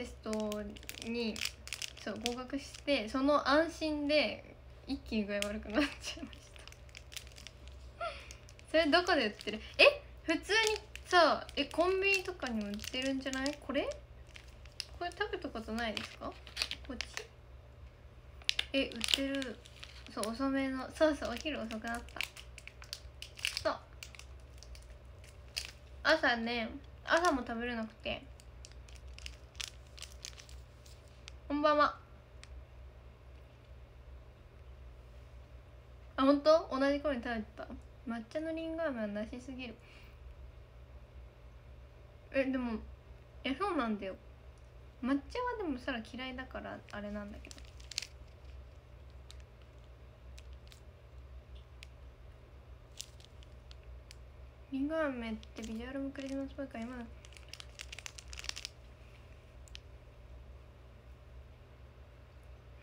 テストにそう合格してその安心で一気に具合悪くなっちゃいました。それどこで売ってる？え？普通にさえコンビニとかにも売ってるんじゃない？これ？これ食べたことないですか？こっち？え売ってる。そう遅めのそうそうお昼遅くなった。そう。朝ね朝も食べれなくてこんばんは。あ本当？同じ頃に食べてた？抹茶のりんご飴はなしすぎる。えでもえそうなんだよ。抹茶はでもさら嫌いだからあれなんだけど。りんご飴ってビジュアルもクリスマスっぽいから今の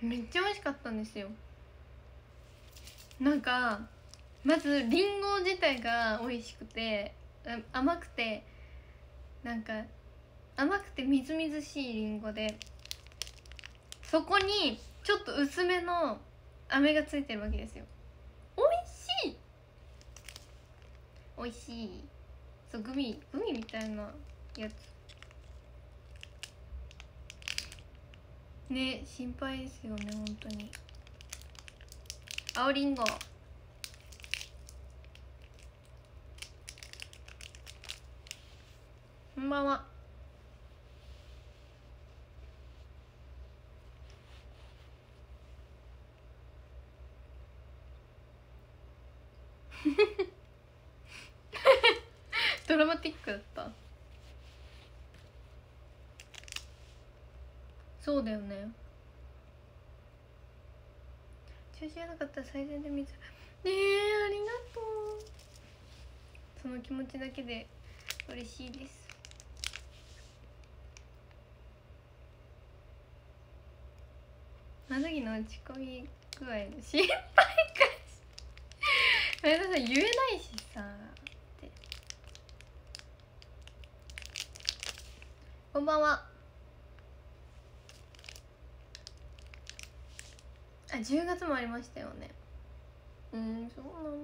めっちゃ美味しかったんですよ。なんかまずりんご自体が美味しくて甘くてなんか甘くてみずみずしいりんごでそこにちょっと薄めの飴がついてるわけですよ。美味しい！美味しい。そうグミグミみたいなやつ。ね心配ですよね本当に。青りんごこんばんは。ドラマティックだった。そうだよね。中止がなかったら最善で見つねえありがとう。その気持ちだけで嬉しいです。まずぎの落ち込み具合の心配かし前田さん言えないしさこんばんは。あ10月もありましたよね。うんそうなの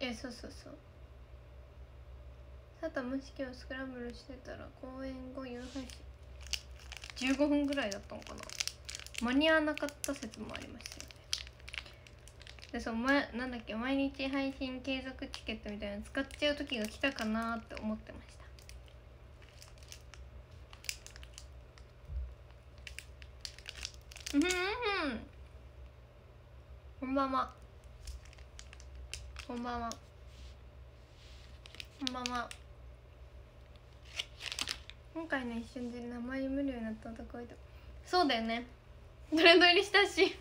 えそうそうそう。佐藤蒸し器をスクランブルしてたら公演後夕配信15分ぐらいだったのかな。間に合わなかった説もありましたよね。でそう前なんだっけ毎日配信継続チケットみたいなの使っちゃう時が来たかなって思ってました。うんこんばん。はこんばんはこんばんは今回の一瞬で名前無料になった男いとそうだよね。トレンド入りしたし。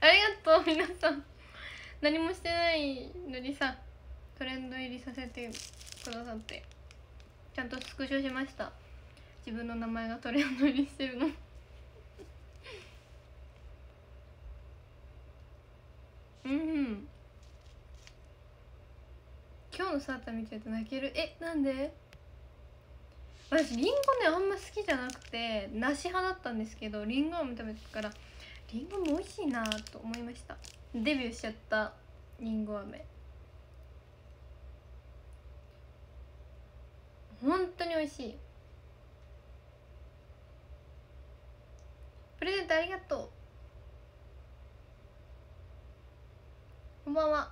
ありがとう皆さん。何もしてないのにさトレンド入りさせてくださって。ちゃんとスクショしました。自分の名前がトレンド入りしてるの。うん今日のサータ見てると泣ける。えなんで？私りんごねあんま好きじゃなくて梨派だったんですけどりんご飴食べてからりんごも美味しいなと思いました。デビューしちゃったりんご飴。本当に美味しい。プレゼントありがとう。こんばんは。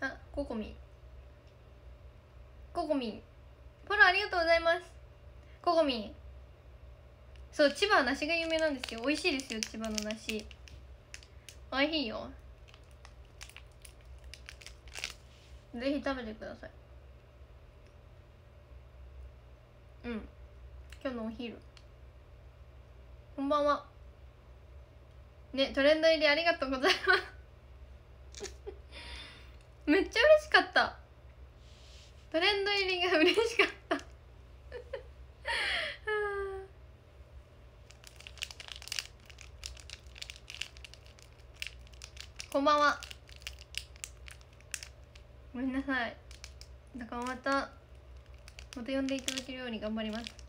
あココミ。ンココミ。ンフォローありがとうございます。ココミ。ンそう千葉は梨が有名なんですよ。美味しいですよ千葉の梨。美味しいよ。ぜひ食べてください。うん。今日のお昼。こんばんは。ねトレンド入りありがとうございます。めっちゃ嬉しかった。トレンド入りが嬉しかった。こんばんは。ごめんなさい。だからまたまた呼んでいただけるように頑張ります。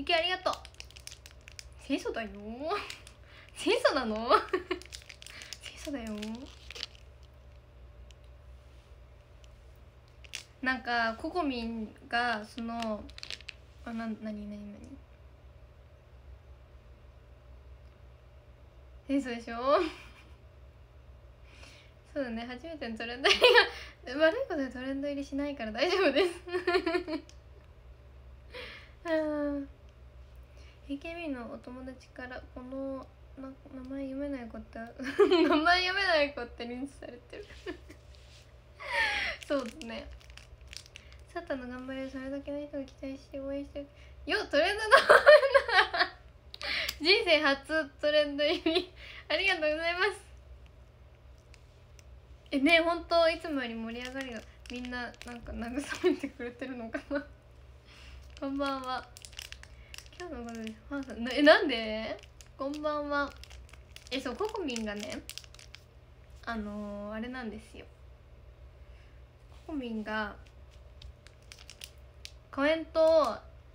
ゆきありがとう。清楚だよ。清楚なの？清楚だよ。なんかココミンがそのあななになになに清楚でしょ？そうだね。初めてのトレンド入りが 悪いことでトレンド入りしないから大丈夫です。あー。AKB のお友達からこの名前読めない子って 名前読めない子って認知されてる。そうですね。サタの頑張りをそれだけの人が期待して応援してる。よトレンドの 人生初トレンド入り。ありがとうございます。えね本当いつもより盛り上がりがみんななんか慰めてくれてるのかな。こんばんは。今日のことでファンさんえなんで？こんばんは。えそうココミンがねあのー、あれなんですよ。ココミンがコメントを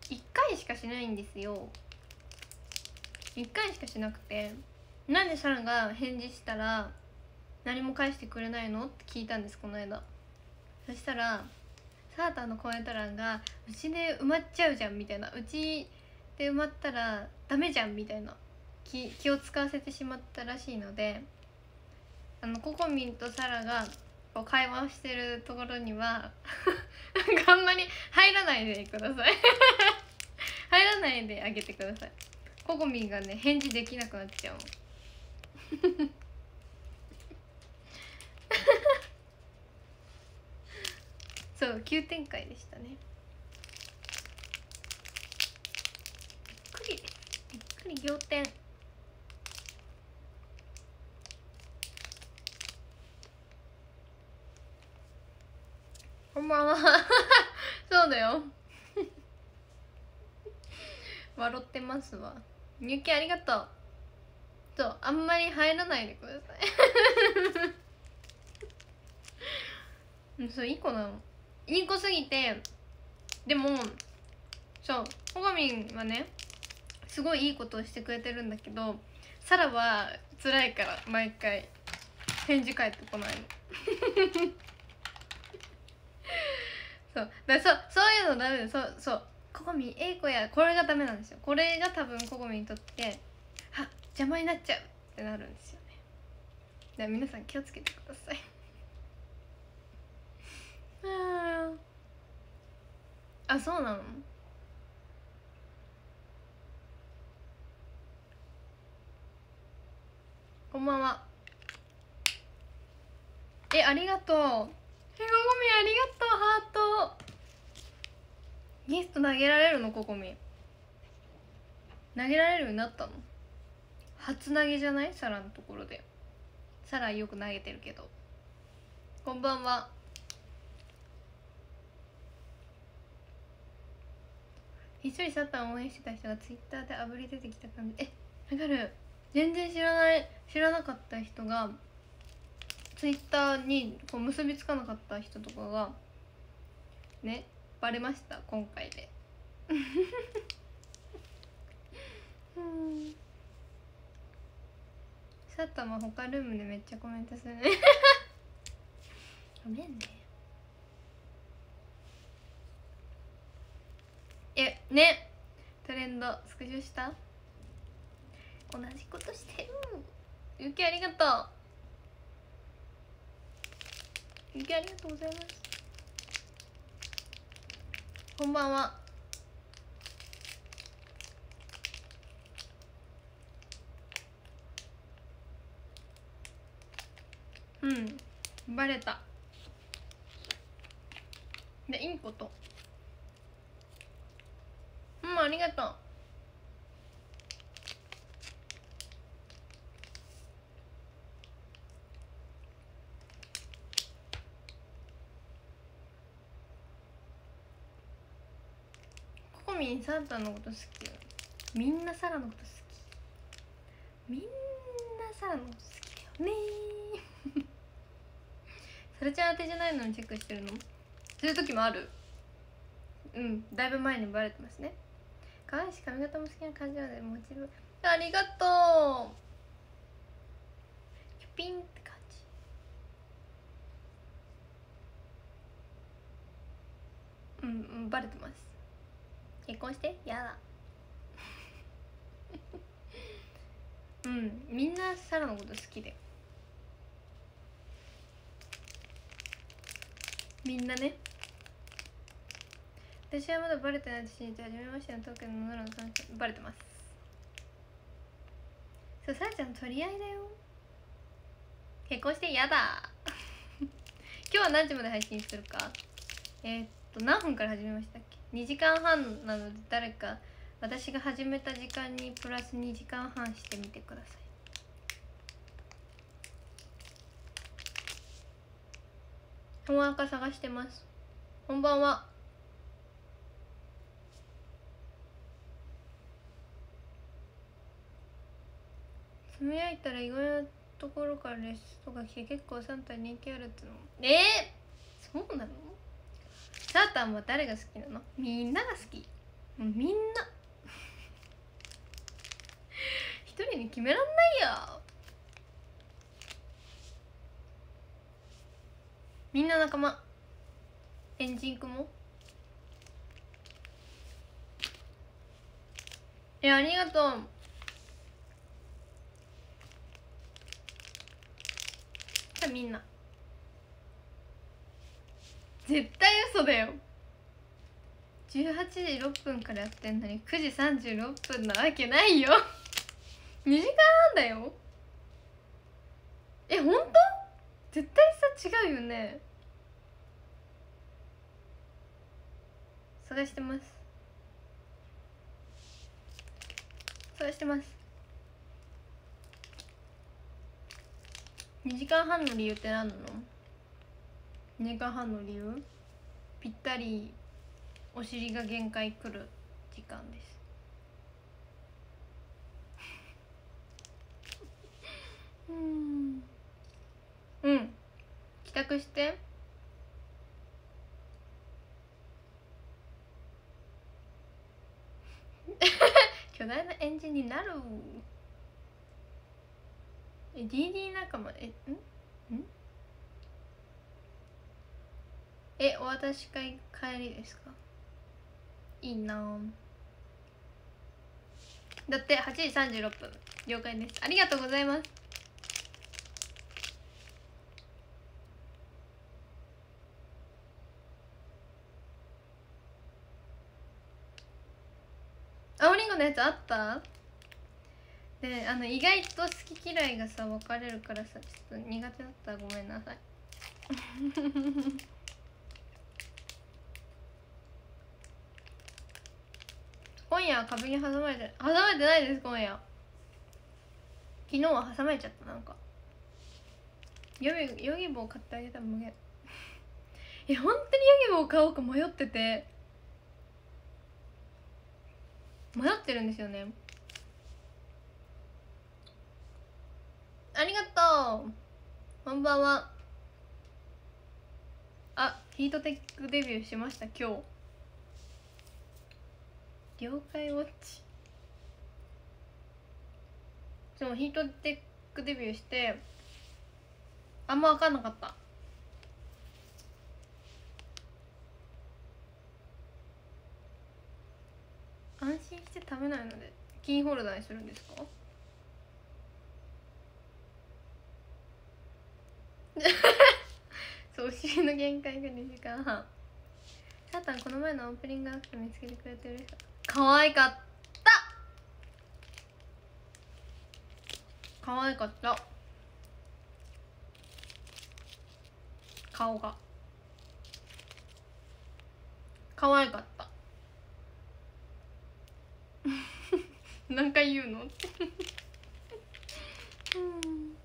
1回しかしないんですよ。1回しかしなくてなんでサラが返事したら何も返してくれないの？って聞いたんですこの間。そしたらサーターのコメント欄が「うちで埋まっちゃうじゃん」みたいな「うちで埋まったらダメじゃん」みたいな気気を使わせてしまったらしいのであのココミンとサラがこう会話をしてるところにはあんまり入らないでください。入らないであげてください。ココミンがね返事できなくなっちゃう そう急展開でしたねびっくりですびっくり仰天。こんばんはそうだよ。笑ってますわ。みゆきありがとう。そうあんまり入らないでください。う んそういい子なの。いい子すぎて。でもそうほがみんはねすごいいいことをしてくれてるんだけどサラは辛いから毎回返事返ってこないの。そう。だそうそういうのダメだそうそう。ココミンえい子やこれがダメなんですよ。これが多分ココミンにとってあ邪魔になっちゃうってなるんですよね。だから皆さん気をつけてください。あそうなの？こんばんは。えありがとう。えごごみありがとうハート。ゲスト投げられるのココミ投げられるようになったの？初投げじゃない？サラのところで。サラよく投げてるけど。こんばんは。ひっそりサタン応援してた人がツイッターであぶり出てきた感じ。えわかる。全然知らない知らなかった人がツイッターにこう結びつかなかった人とかがねバレました今回で。うん。サタンは他ルームでめっちゃコメントするね。ごめんね。えね。トレンドスクショした？同じことしてる。ゆきありがとう。ゆきありがとうございます。こんばんは。うんバレた。でいいことうんありがとうココミンサンタのこと好きよ。みんなサラのこと好き。みんなサラの好きだよ。ねサラ ちゃん当てじゃないのにチェックしてるの？そういう時もある。うん。だいぶ前にバレてますね。可愛いし髪型も好きな感じなのでモチベありがとう。キュピンって感じ。うんうんバレてます。結婚して？やだ。うんみんなサラのこと好きで。みんなね。私はまだバレてないと信じて初めましての東京の野良の参加バレてます。そうさあちゃん取り合いだよ。結婚してやだ。今日は何時まで配信するか？えー、っと何分から始めましたっけ？2時間半なので誰か私が始めた時間にプラス2時間半してみてください。本赤探してます。こんばんは。つぶやいたら意外なところからレッスンとか来て結構サンタ人気あるっての。えー、そうなの？サータンは誰が好きなの？みんなが好き。みんな。一人に決めらんないよ。みんな仲間。エンジンくも？えありがとう。さあみんな。絶対嘘だよ。18時6分からやってんのに9時36分なわけないよ。2時間半だよ。え本当？絶対さ違うよね。探してます。探してます。2時間半の理由って何なの？2時間半の理由？ぴったりお尻が限界くる時間です。うん。うん。帰宅して。巨大なエンジンになる。え DD 仲間？えん？ん？えお渡し会帰りですか？いいなだって8時36分了解です。ありがとうございます。青りんごのやつあった？であの意外と好き嫌いがさ分かれるからさちょっと苦手だったらごめんなさい。今夜は壁に挟まれて挟まれてないです今夜。昨日は挟まれちゃったなんか。ヨギヨギボー買ってあげたら無限 え本当にヨギボー買おうか迷ってて。迷ってるんですよね。ありがとう。こんばんは。あヒートテックデビューしました今日。了解ウォッチ。そうヒートテックデビューしてあんま分かんなかった。安心して食べないのでキーホルダーにするんですか？そうお尻の限界が2時間半。サータンこの前のオープニングアクト見つけてくれて嬉しかった可愛かった。可愛かった。顔が。可愛かった。何回言うの？う ん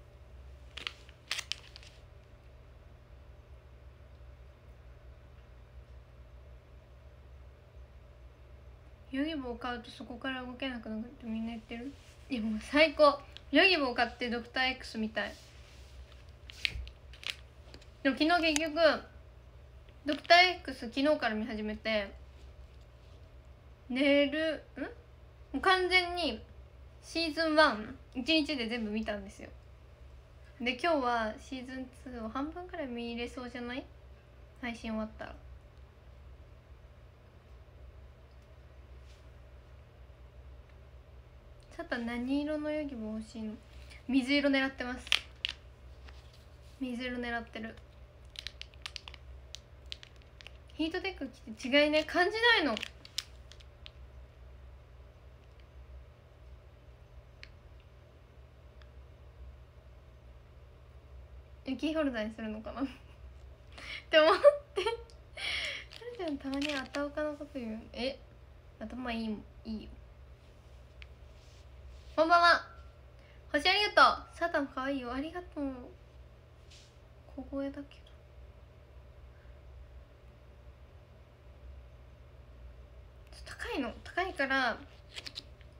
ヨギボー買うとそこから動けなくなるってみんな言ってる？いやもう最高。ヨギボー買ってドクター X みたい。でも昨日結局ドクター X 昨日から見始めて寝るん？もう完全にシーズン11日で全部見たんですよ。で今日はシーズン2を半分くらい見れそうじゃない？配信終わったら。何色のヨギボ欲しいの？水色狙ってます。水色狙ってる。ヒートテック着て違いね感じないの？えキーホルダーにするのかな？って思って。さるちゃんたまにあたおかのこと言う。え？頭いいもいいよ。こんばんは。星ありがとうサタンかわいいよ。ありがとう。小声だけど。高いの。高いから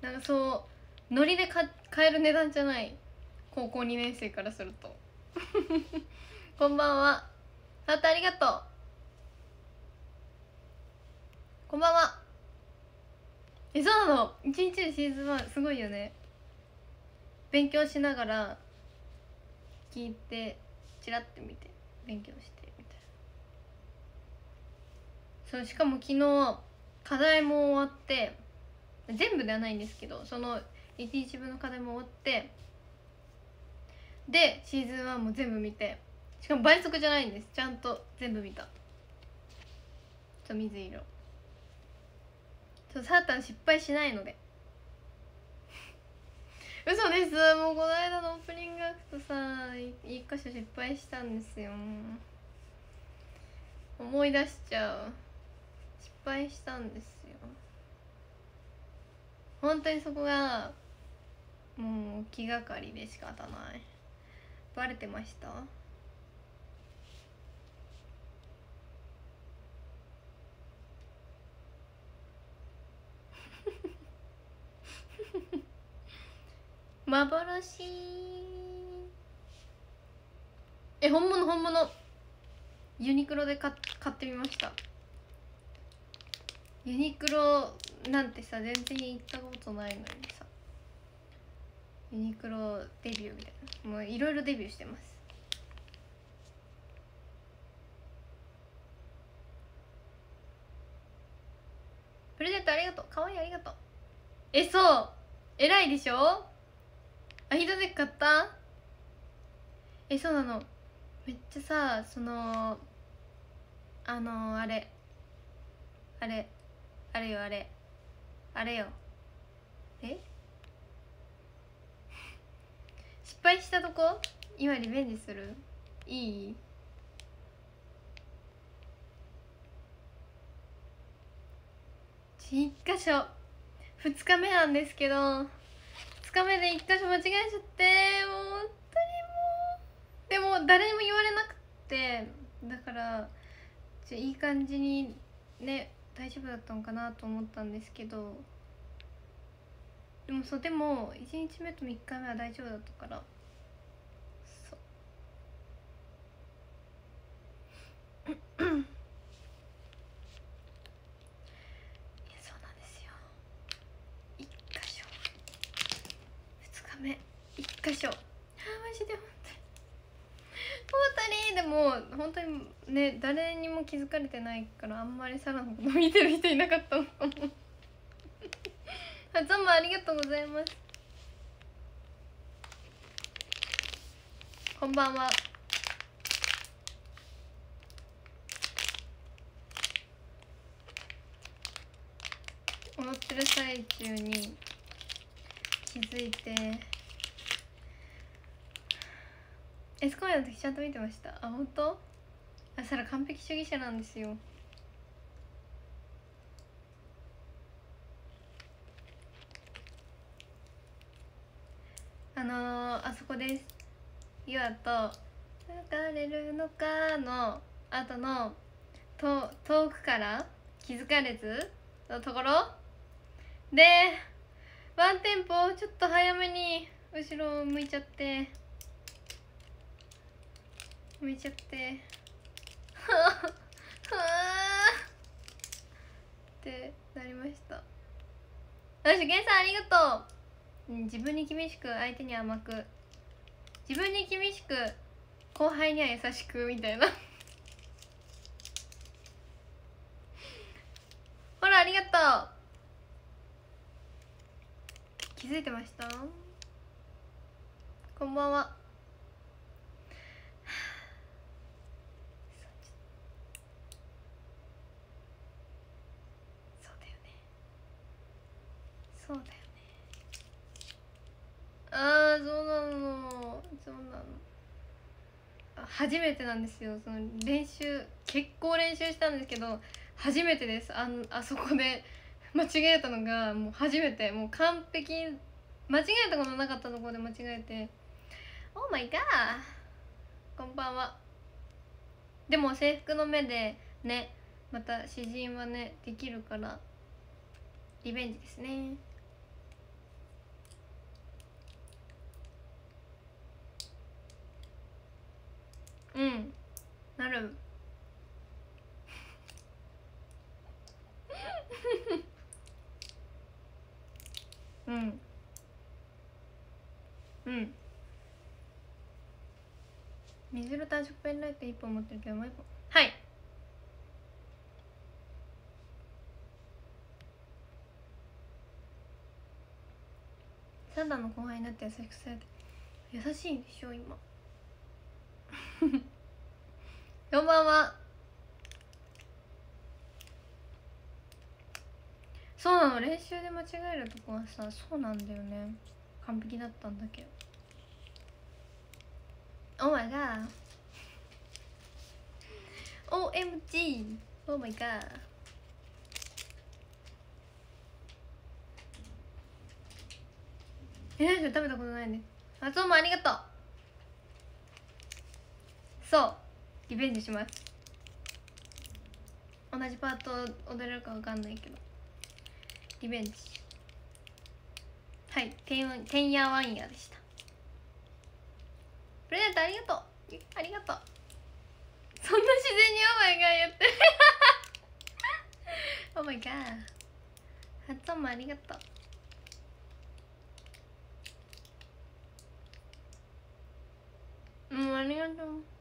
なんかそうノリで買買える値段じゃない。高校2年生からすると。こんばんは。ハートありがとう。こんばんは。えそうなの。一日でシーズン1すごいよね。勉強しながら聞いてチラッて見て勉強してみたいな。そうしかも昨日課題も終わって全部ではないんですけどその1日分の課題も終わってでシーズン1も全部見てしかも倍速じゃないんです。ちゃんと全部見た。と水色。そうサータン失敗しないので。嘘です。もうこの間のオープニングアクトさ一箇所失敗したんですよ。思い出しちゃう。失敗したんですよ。本当にそこがもう気がかりで仕方ない。バレてました？幻。え本物本物。ユニクロで買ってみました。ユニクロなんてさ全然行ったことないのにさ。ユニクロデビューみたいな。もういろいろデビューしてます。プレゼントありがとう。かわいいありがとう。えそう。偉いでしょ？あヒートテック買った？えそうなの。めっちゃさそのあのあれ。あれ。あれよあれ。あれよ。え？失敗したとこ？今リベンジする？いい？1箇所。2日目なんですけど。2日目で1箇所間違えちゃってもう本当にもう。でも誰にも言われなくてだからちょいい感じにね大丈夫だったのかなと思ったんですけどでもそうでも1日目と3日目は大丈夫だったからそういやそうなんですよ1箇所2日目1箇所あーマジで本当にでも本当にね誰にも気づかれてないからあんまりサラのこと見てる人いなかったのかも。あざまありがとうございます。こんばんは。踊ってる最中に気づいてエスコイの時ちゃんと見てました。あ本当？あサラ完璧主義者なんですよ。あのー、あそこです「ユアと別れるのか」の後のと遠くから気づかれずのところ。でワンテンポちょっと早めに後ろを向いちゃって。向いちゃって。ってなりました。よし源さんありがとう。自分に厳しく相手に甘く。自分に厳しく後輩には優しくみたいな。ほらありがとう。気づいてました？こんばんはそうだよねそうだよねああそうなの。そうなの初めてなんですよ。その練習結構練習したんですけど初めてです。あのあそこで 間違えたのがもう初めて。もう完璧。間違えたことなかったところで間違えて「オーマイガー!」こんばんは。でも制服の目でねまた詩人はねできるからリベンジですね。うん。なる。うん。うん。水色単色ペンライト1本持ってるけどもう1本。はい。サンダーの後輩になって優しくされて優しいんでしょ今。こんばんは。そうなの練習で間違えるとこはさそうなんだよね。完璧だったんだけど。Oh my god OMG Oh my god え何食べたことないね。あどうもありがとう。そう。リベンジします。同じパート踊れるかわかんないけど。リベンジ。はい。てんてんやわんやでした。プレゼントありがとう。ありがとう。そんな自然に「オーマイガー」言って「オーマイガー」発音もありがとう。うんありがとう。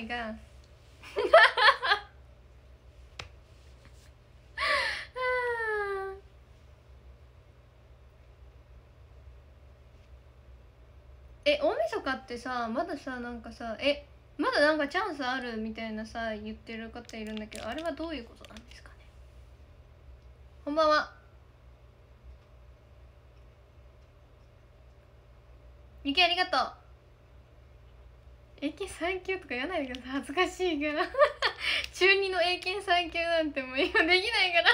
My god. え大晦日ってさまださなんかさえまだなんかチャンスあるみたいなさ言ってる方いるんだけどあれはどういうことなんですかね？こんばんは。ゆきありがとう。英検3級とか言わないでください。恥ずかしいから。中2の英検3級なんてもう今できないから。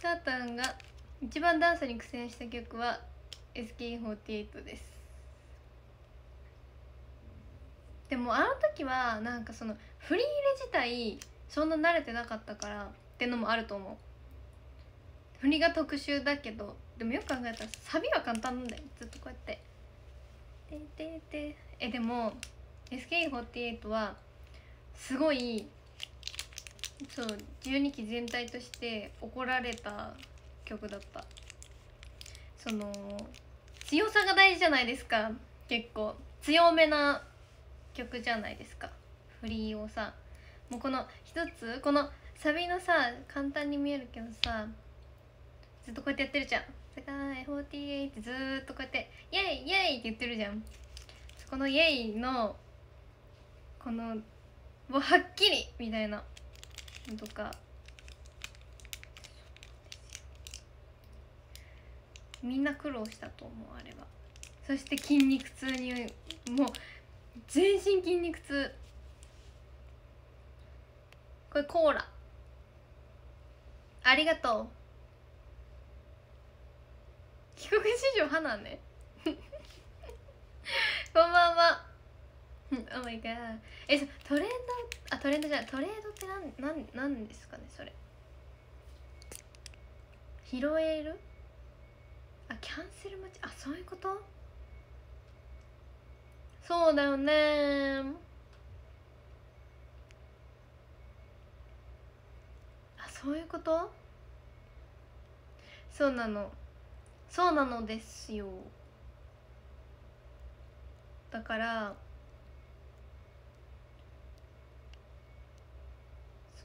サータンが一番ダンスに苦戦した曲は SK48 です。でもあの時はなんかその振り入れ自体そんな慣れてなかったからってのもあると思う。振りが特殊だけどでもよく考えたらサビは簡単なんだよ。ずっとこうやって「ててて」えでも SK48 はすごいそう12期全体として怒られた曲だった。その強さが大事じゃないですか。結構強めな曲じゃないですか。フリーをさ。もうこの一つこのサビのさ簡単に見えるけどさずっとこうやってやってるじゃん「世界48」ってずーっとこうやって「イエイイエイ!」って言ってるじゃんそこの「イエイ!」のこのもうはっきりみたいなのとかみんな苦労したと思うあれはそして筋肉痛にもう全身筋肉痛これコーラありがとう帰国子女んね こんばんは。おまいかえトレンドあトレンドじゃない。トレードってなんなんなんですかねそれ。拾える？あキャンセル待ち？あそういうこと？そうだよね。あそういうこと？そうなの。そうなのですよ。だから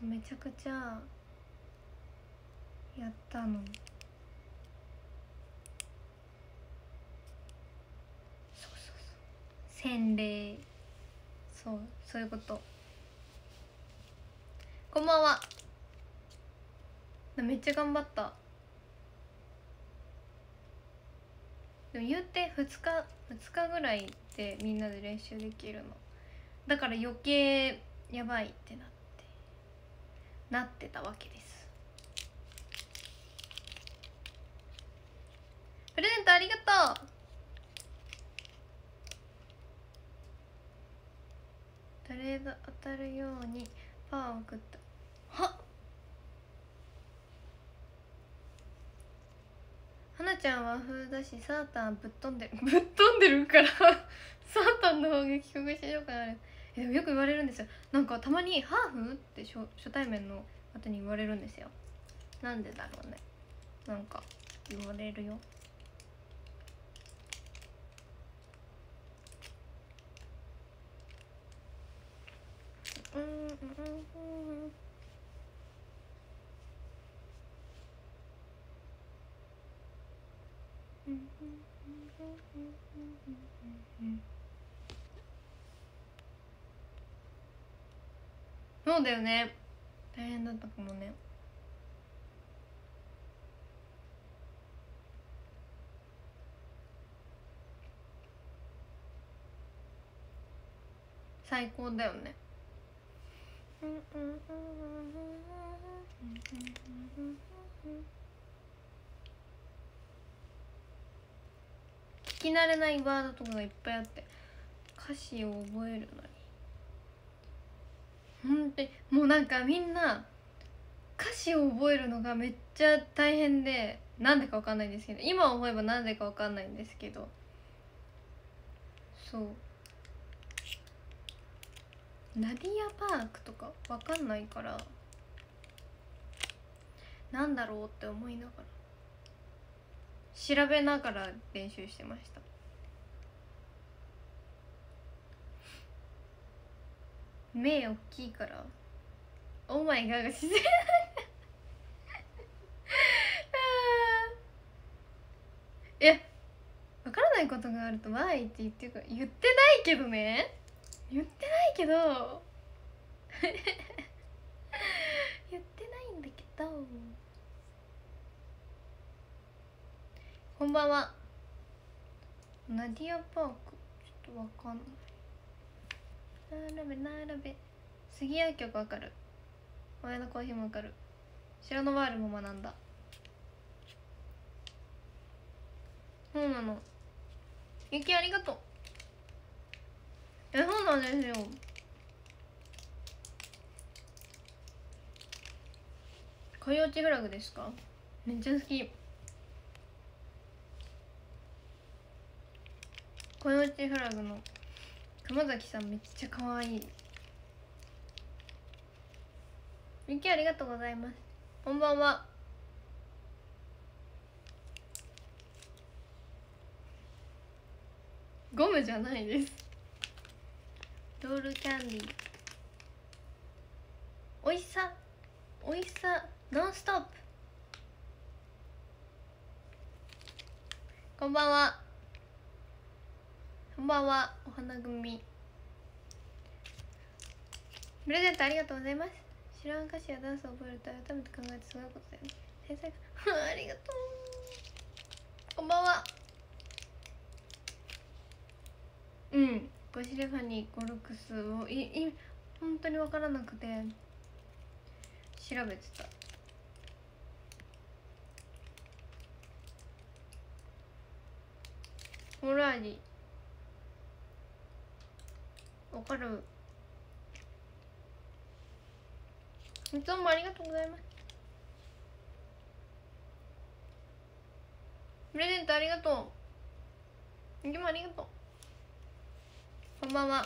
めちゃくちゃやったの。そうそうそう。洗礼。そうそういうこと。こんばんは。めっちゃ頑張った。でも言って2日2日ぐらいでみんなで練習できるの。だから余計やばいってなってなってたわけです。プレゼントありがとう。トレード当たるようにパワーを送った。はっ！花ちゃんは風だしサータンぶっ飛んでる ぶっ飛んでるから サータンの方が帰国しようかな。えでもよく言われるんですよ。なんかたまに「ハーフ?」って初初対面の方に言われるんですよ。なんでだろうね。なんか言われるよ。うんうんうん。そうだよね。大変だったかもね。最高だよね。聞き慣れないワードとかがいっぱいあって歌詞を覚えるのに。ほんとにもうなんかみんな歌詞を覚えるのがめっちゃ大変でなんでかわかんないんですけど今思えばなんでかわかんないんですけどそう。ナディアパークとかわかんないからなんだろうって思いながら。調べながら練習してました。目大きいから。オーマイガーが自然。いやわからないことがあると「わい」って言ってる。から言ってないけどね。言ってないけど言ってないんだけどこんばんは。ナディアパーク。ちょっとわかんない。並べ並べ。杉薬局わかる。親のコーヒーもわかる。白のワールも学んだ。そうなの。ゆきありがとう。えそうなんですよ。コヨーチフラグですか？めっちゃ好き。コヨーチフラグの熊崎さんめっちゃ可愛い。ゆきありがとうございます。こんばんは。ゴムじゃないです。ロールキャンディー。おいしさ。おいしさ。ノンストップ。こんばんは。こんばんはお花組。プレゼントありがとうございます。知らん歌詞やダンスを覚えると改めて考えてすごいことだよね。天才 ありがとう。こんばんは。うん。ゴシレファニー語録数をいい本当に分からなくて。調べてた。ホラーにわかる。いつもありがとうございます。プレゼントありがとう。いつもありがとう。こんばんは。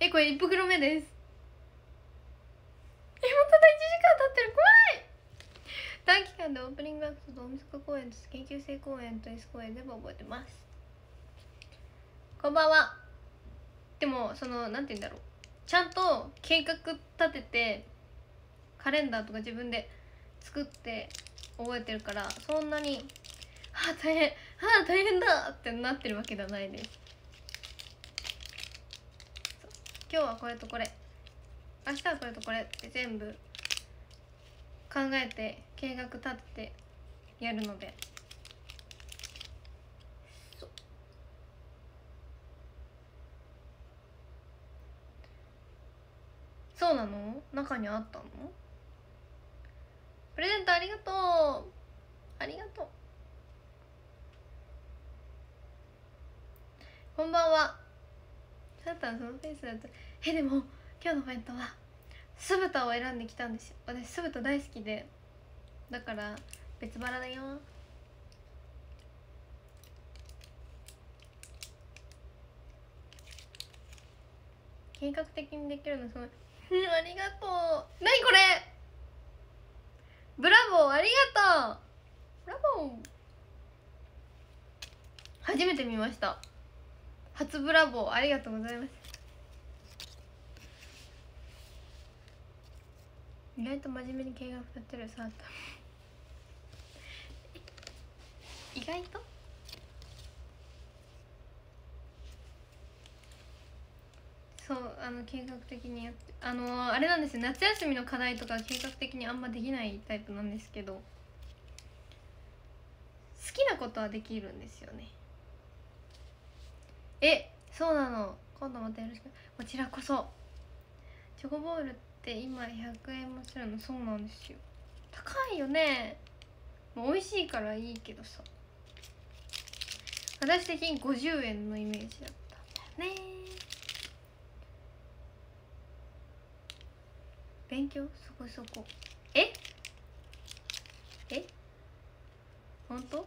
えこれ一袋目ですえ本当だ1時間経ってる怖い間でオープニングアクトと大晦日公演と研究生公演と S 公演全部覚えてます。こんばんは。でもそのなんて言うんだろう。ちゃんと計画立ててカレンダーとか自分で作って覚えてるからそんなに「あ大変あ大変だ!」ってなってるわけではないです。今日はこれとこれ。明日はこれとこれって全部考えて計画立ててやるので。そう。なの？中にあったの？プレゼントありがとう。ありがとう。こんばんは。サタンそのペースだと。えでも今日のお弁当は？酢豚を選んできたんですよ。私酢豚大好きで。だから別腹だよ。計画的にできるのすごい。ありがとう。何これ？ブラボーありがとう。ブラボー。初めて見ました。初ブラボーありがとうございます。意外と真面目に計画立てるさあ意外と？そうあの計画的にやってあのーあれなんですよ。夏休みの課題とか計画的にあんまできないタイプなんですけど。好きなことはできるんですよね。えそうなの。今度またよろしく。こちらこそ。チョコボールって今100円もするのそうなんですよ。高いよね。もう美味しいからいいけどさ。私的に50円のイメージだった。んだよね勉強？そこそこ。え？え？本当？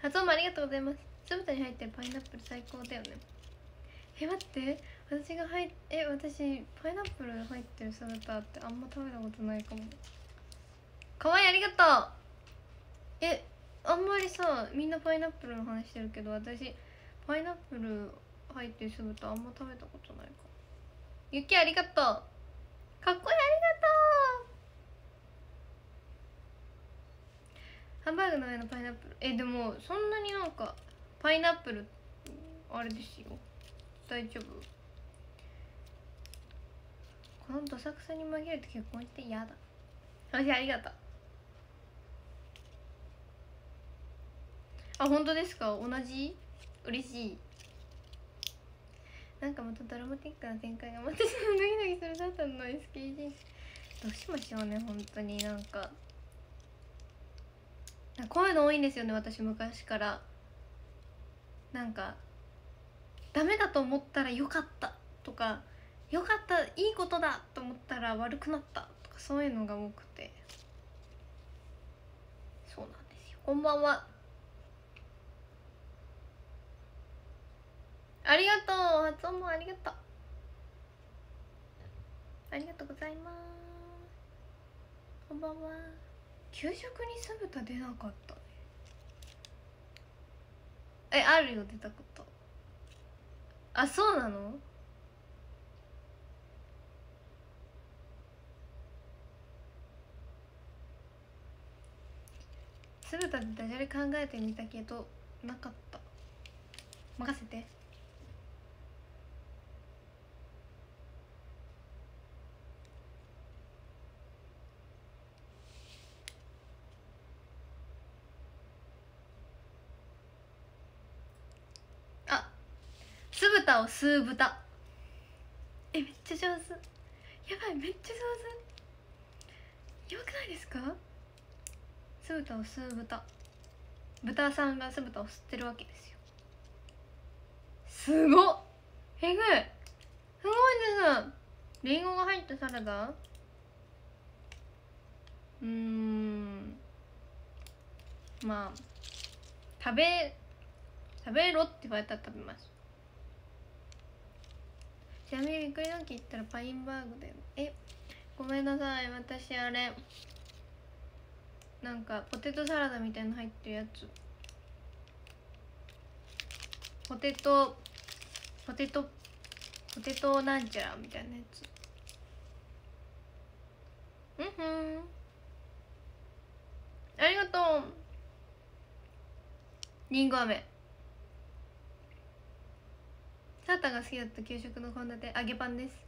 発音もありがとうございます。酢豚に入ってるパイナップル最高だよね。え待って私が入っえ私パイナップル入ってる酢豚ってあんま食べたことないかも。かわいいありがとう。えあんまりさみんなパイナップルの話してるけど私パイナップル入ってる酢豚あんま食べたことないかも。ゆきありがとう。かっこいいありがとう。ハンバーグの上のパイナップル。えでもそんなになんかパイナップルあれですよ。大丈夫。このどさくさに紛れて結婚して嫌だ。私ありがとう。あ本当ですか？同じ？嬉しい。なんかまたドラマティックな展開がまたそのドキドキするだったの SKG どうしましょうね本当になんか。こういうの多いんですよね私昔から。なんかダメだと思ったらよかったとかよかったいいことだと思ったら悪くなったとかそういうのが多くて。そうなんですよ。こんばんは。ありがとう。発音もありがとう。ありがとうございます。こんばんは。給食に酢豚出なかったえあるよ出たこと。あそうなの？酢豚ってダジャレ考えてみたけどなかった。任せて。あ酢豚を吸う豚。えめっちゃ上手。やばいめっちゃ上やばくないですか？酢豚を吸う豚。豚さんが酢豚を吸ってるわけですよ。すごっ。えぐい。すごいです。リンゴが入ったサラダ。うーん。まあ食べ食べろって言われたら食べます。ちなみにびっくりドンキー行ったらパインバーグだよ。えごめんなさい。私あれなんかポテトサラダみたいなの入ってるやつ。ポテトポテトポテトなんちゃらみたいなやつ。うんふん。ありがとう。りんご飴。サータが好きだった給食の献立揚げパンです。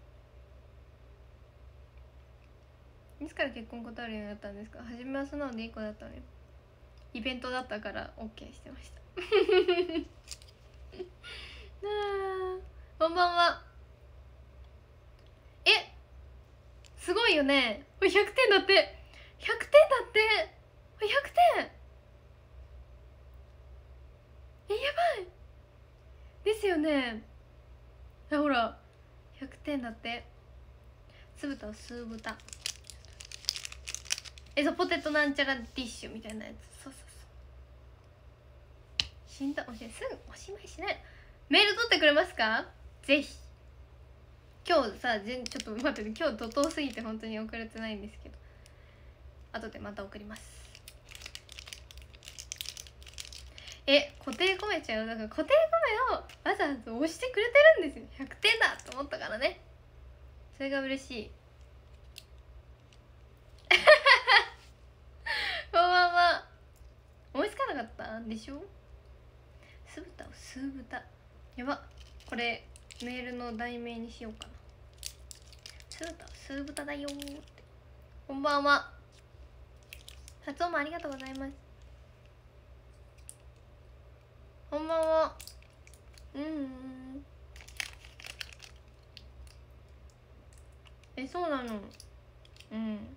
いつから結婚断るようになったんですか？初めは素直でいい子だったのよイベントだったから OK してました。こんばんは。え？すごいよね。これ100点だって。100点だって。これ100点えやばい。ですよね。あほら100点だって。酢豚を酢豚。えそうポテトなんちゃらディッシュみたいなやつ。そうそうそう。死んだ。おしすぐおしまいしない。メール取ってくれますか？ぜひ。今日さちょっと待って今日怒涛すぎて本当に送れてないんですけど。後でまた送ります。え固定込めちゃう？だから固定込めをわざわざ押してくれてるんですよ。100点だと思ったからね。それが嬉しいこんばんは思いつかなんでしょ酢豚を酢豚。やば。これメールの題名にしようかな。酢豚を酢豚だよって。こんばんは。発音もありがとうございます。こんばんは。うんうん。えそうなの。うん。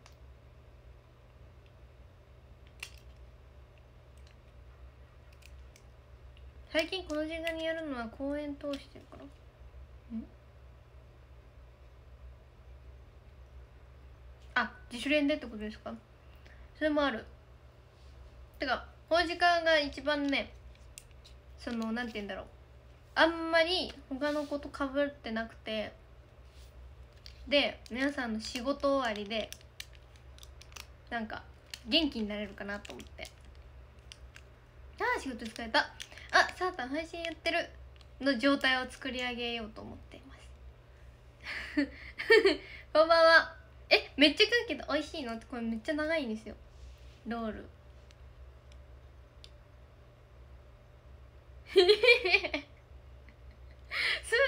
最近この時間にやるのは公演通してるから。ん？あ自主練でってことですか？それもある。てかこの時間が一番ねそのなんて言うんだろう。あんまり他の子とかぶってなくてで皆さんの仕事終わりでなんか元気になれるかなと思って。ああ仕事疲れたあサータン配信やってる。の状態を作り上げようと思っています。こんばんは。えめっちゃ食うけど美味しいの？ってこれめっちゃ長いんですよ。ロール。ス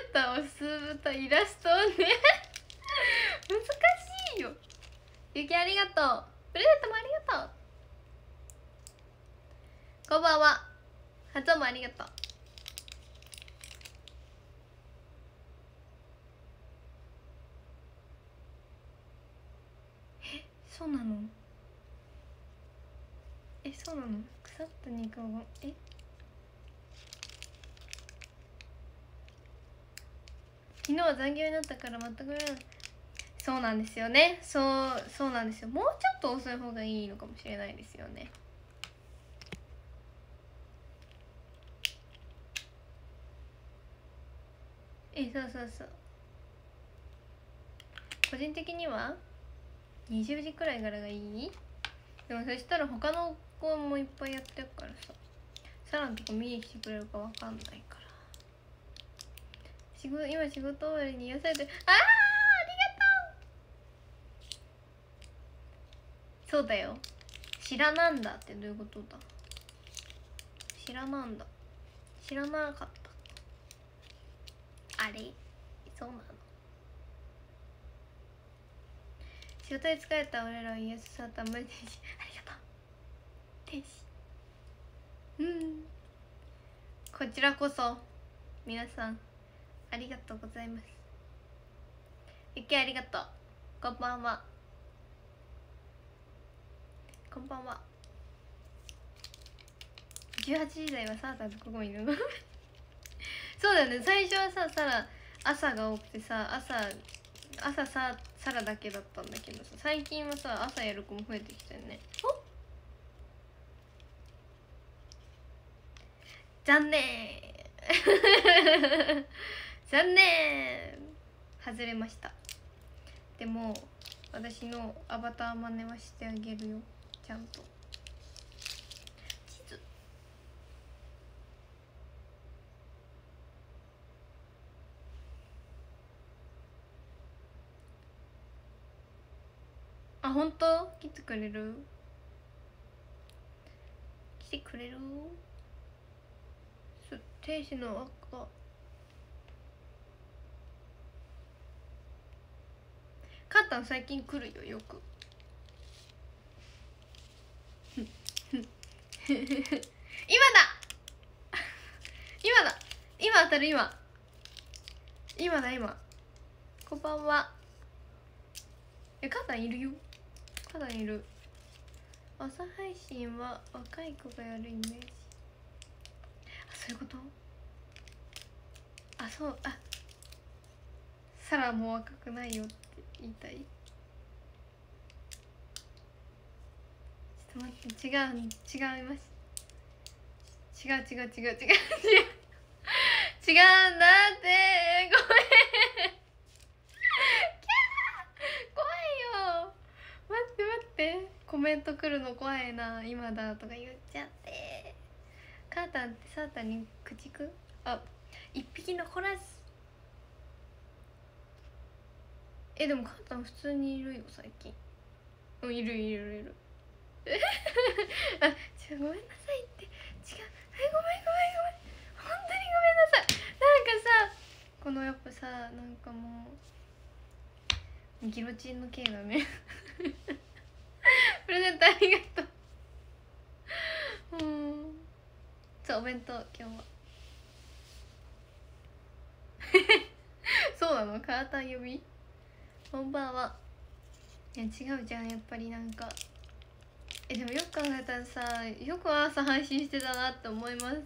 ータを酢豚イラストをね。難しいよ。ゆきありがとう。プレゼントもありがとう。こんばんは。発音もありがとう。えそうなの？えそうなの？腐った肉を？え？昨日は残業になったから全くそうなんですよね。そうそうなんですよ。もうちょっと遅い方がいいのかもしれないですよね。えそうそうそう。個人的には20時くらいからがいい？でもそしたら他の子もいっぱいやってるからさ。サラのとこ見に来てくれるかわかんないから。仕事今仕事終わりに癒されてああありがとう！そうだよ。知らなんだってどういうことだ？知らなんだ。知らなかった。あれそうなの。仕事で疲れた俺らを癒すサータンマジでありがとう天使うん。こちらこそ皆さんありがとうございます。ゆきありがとう。こんばんは。こんばんは。18時台はサーターとここにいるの。そうだよね。最初はさサラ朝が多くてさ朝朝さサラだけだったんだけどさ最近はさ朝やる子も増えてきたよね。お？残念。残念。外れました。でも私のアバター真似はしてあげるよ。ちゃんとあ本当？来てくれる？来てくれる？天使の赤カッタン最近来るよよく。今だ！今だ！今当たる今。今だ今。こんばんは。えカッタンいるよ。カッタンいる。朝配信は若い子がやるイメージ。あそういうこと？あそうあ。サラも若くないよって言いたい？ちょっと待って違う違います。違う違う違う違う違う違う。違うんだって。ごめん怖いよ待って待ってコメント来るの怖いな今だとか言っちゃって。カータンってサータンに口くあ一匹残らずえでもカータン普通にいるよ最近。うんいるいるいる。あちょごめんなさいって。違う。はいごめんごめんごめん。本当にごめんなさい。なんかさこのやっぱさなんかもうギロチンの刑だね。プレゼントありがとう。うん。そうお弁当今日は。そうなの？カータン呼び？こんばんは。いや違うじゃんやっぱりなんか。えでもよく考えたらさよく朝配信してたなって思います。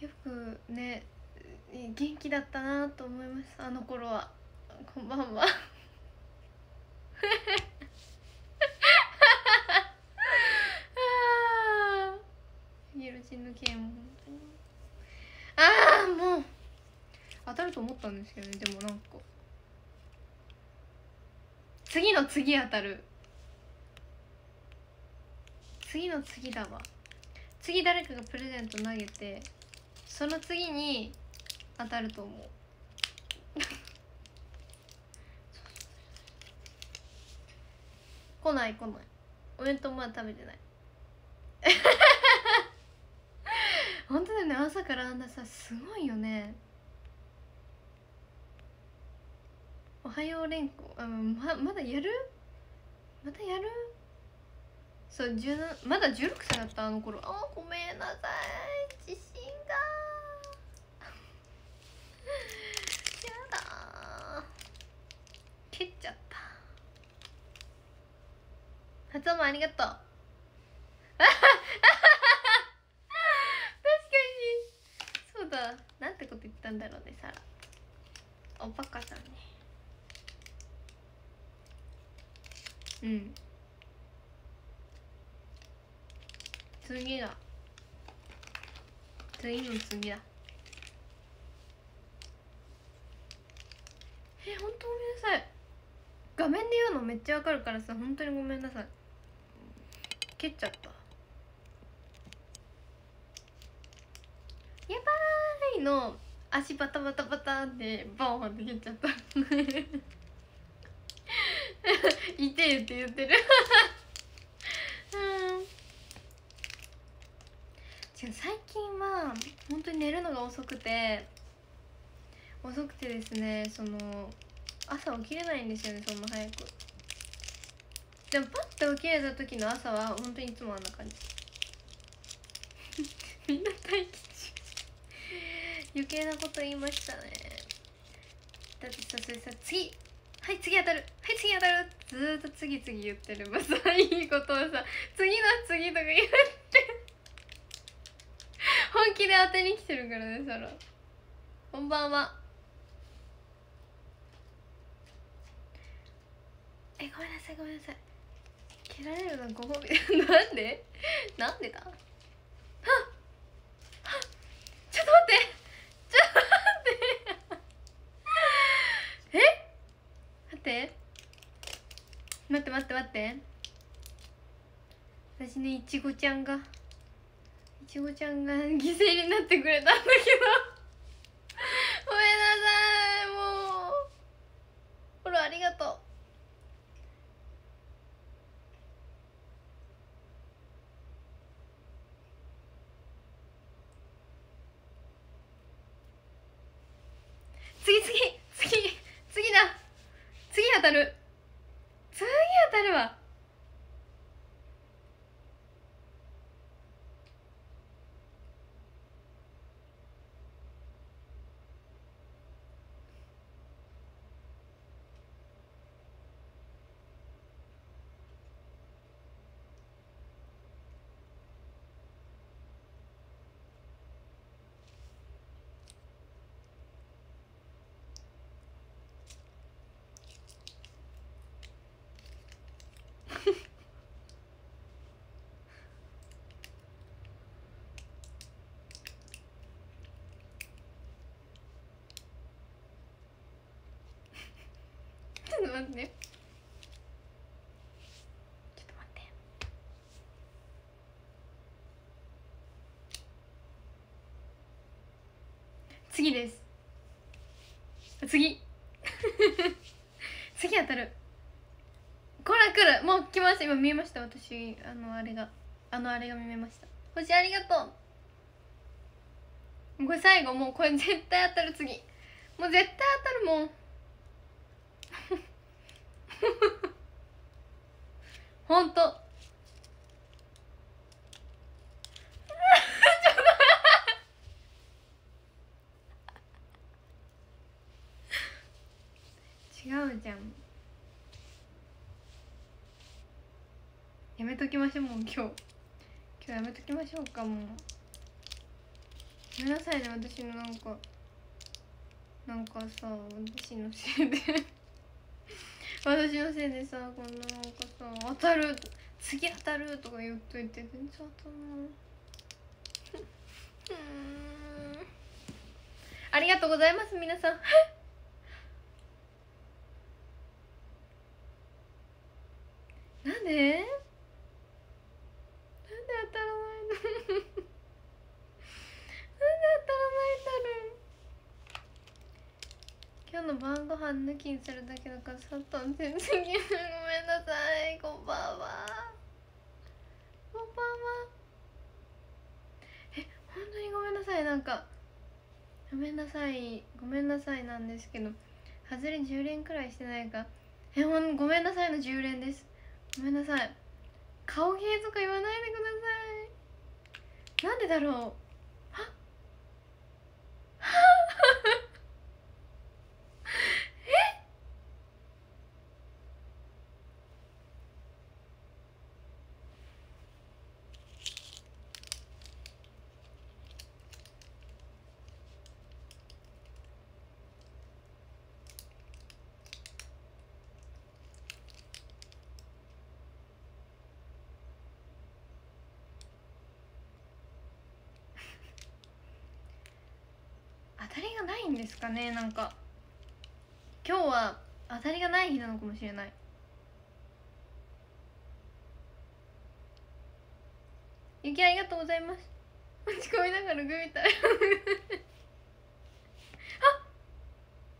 よくね元気だったなと思います。あの頃は。こんばんは。ギロチンの件も本当にああもう。当たると思ったんですけどねでもなんか。次の次当たる。次の次だわ。次誰かがプレゼント投げてその次に当たると思う。来ない来ない。お弁当まだ食べてない。本当だよね。朝からあんなさすごいよね。おはよう連呼。あままだやる？まだやる？そうまだ16歳だったあの頃。あごめんなさい。自信が。やだ蹴っちゃった。発音もありがとう確かにそうだなんてこと言ったんだろうねサラおバカさんねうん次だ次の次だえ本当ごめんなさい画面で言うのめっちゃわかるからさ本当にごめんなさい蹴っちゃったやばーいの足バタバタバタってボーンって蹴っちゃった痛えって言ってるうん違う最近は本当に寝るのが遅くて遅くてですねその朝起きれないんですよねそんな早く。でもパッと起きれた時の朝は本当にいつもあんな感じ。みんな待機中。余計なこと言いましたね。だってさそれさ次。はい次当たる。はい次当たる。ずっと次々言ってる。まさいいことをさ次の次とか言って。本気で当てに来てるからねサラこんばんは。えごめんなさいごめんなさい。蹴られるのご褒美。なんで？なんでだ？はっ！はっ！ちょっと待って！ちょっと待って！え？待って。待って待って待って。私ねいちごちゃんが。ちごちゃんが犠牲になってくれたんだけどごめんなさいもうほらありがとう次次次次だ次当たる次当たるわちょっと待って。ちょっと待って。次です。次。次当たる。こら来る。もう来ました。今見えました。私あのあれが。あのあれが見えました。星ありがとう。これ最後。もうこれ絶対当たる。次。もう絶対当たるもん。ほんと違うじゃん。やめときましょうもう今日。今日やめときましょうかもう。ごめんなさいね私のなんかなんかさ私のせいで。私のせいでさこんななんかさ当たる次当たるとか言っといて全然当たんないうん。ありがとうございます皆さん。なんでなんで当たらないのなんで当たらないんだろう今日の晩ご飯抜きにするだけだからサタン全然ごめんなさい。こんばんは。こんばんは。え本当にごめんなさい。なんかごめんなさい。ごめんなさいなんですけど外れ10連くらいしてないか。えほんごめんなさいの10連です。ごめんなさい。顔芸とか言わないでください。なんでだろう。は？っは？っえ当たりがないんですかねなんか。今日は当たりがない日なのかもしれない。ゆきありがとうございます。落ち込みながらグーみたい。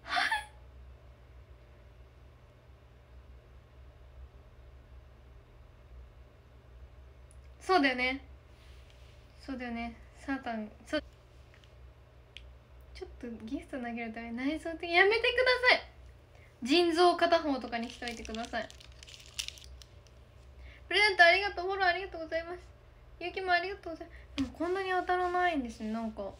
あはい。そうだよね。そうだよね。サータンそう。ちょっとギフト投げるため内臓的やめてください。腎臓片方とかにしといてください。プレゼントありがとう。フォローありがとうございます。ゆきもありがとうございます。でもこんなに当たらないんですね。なんか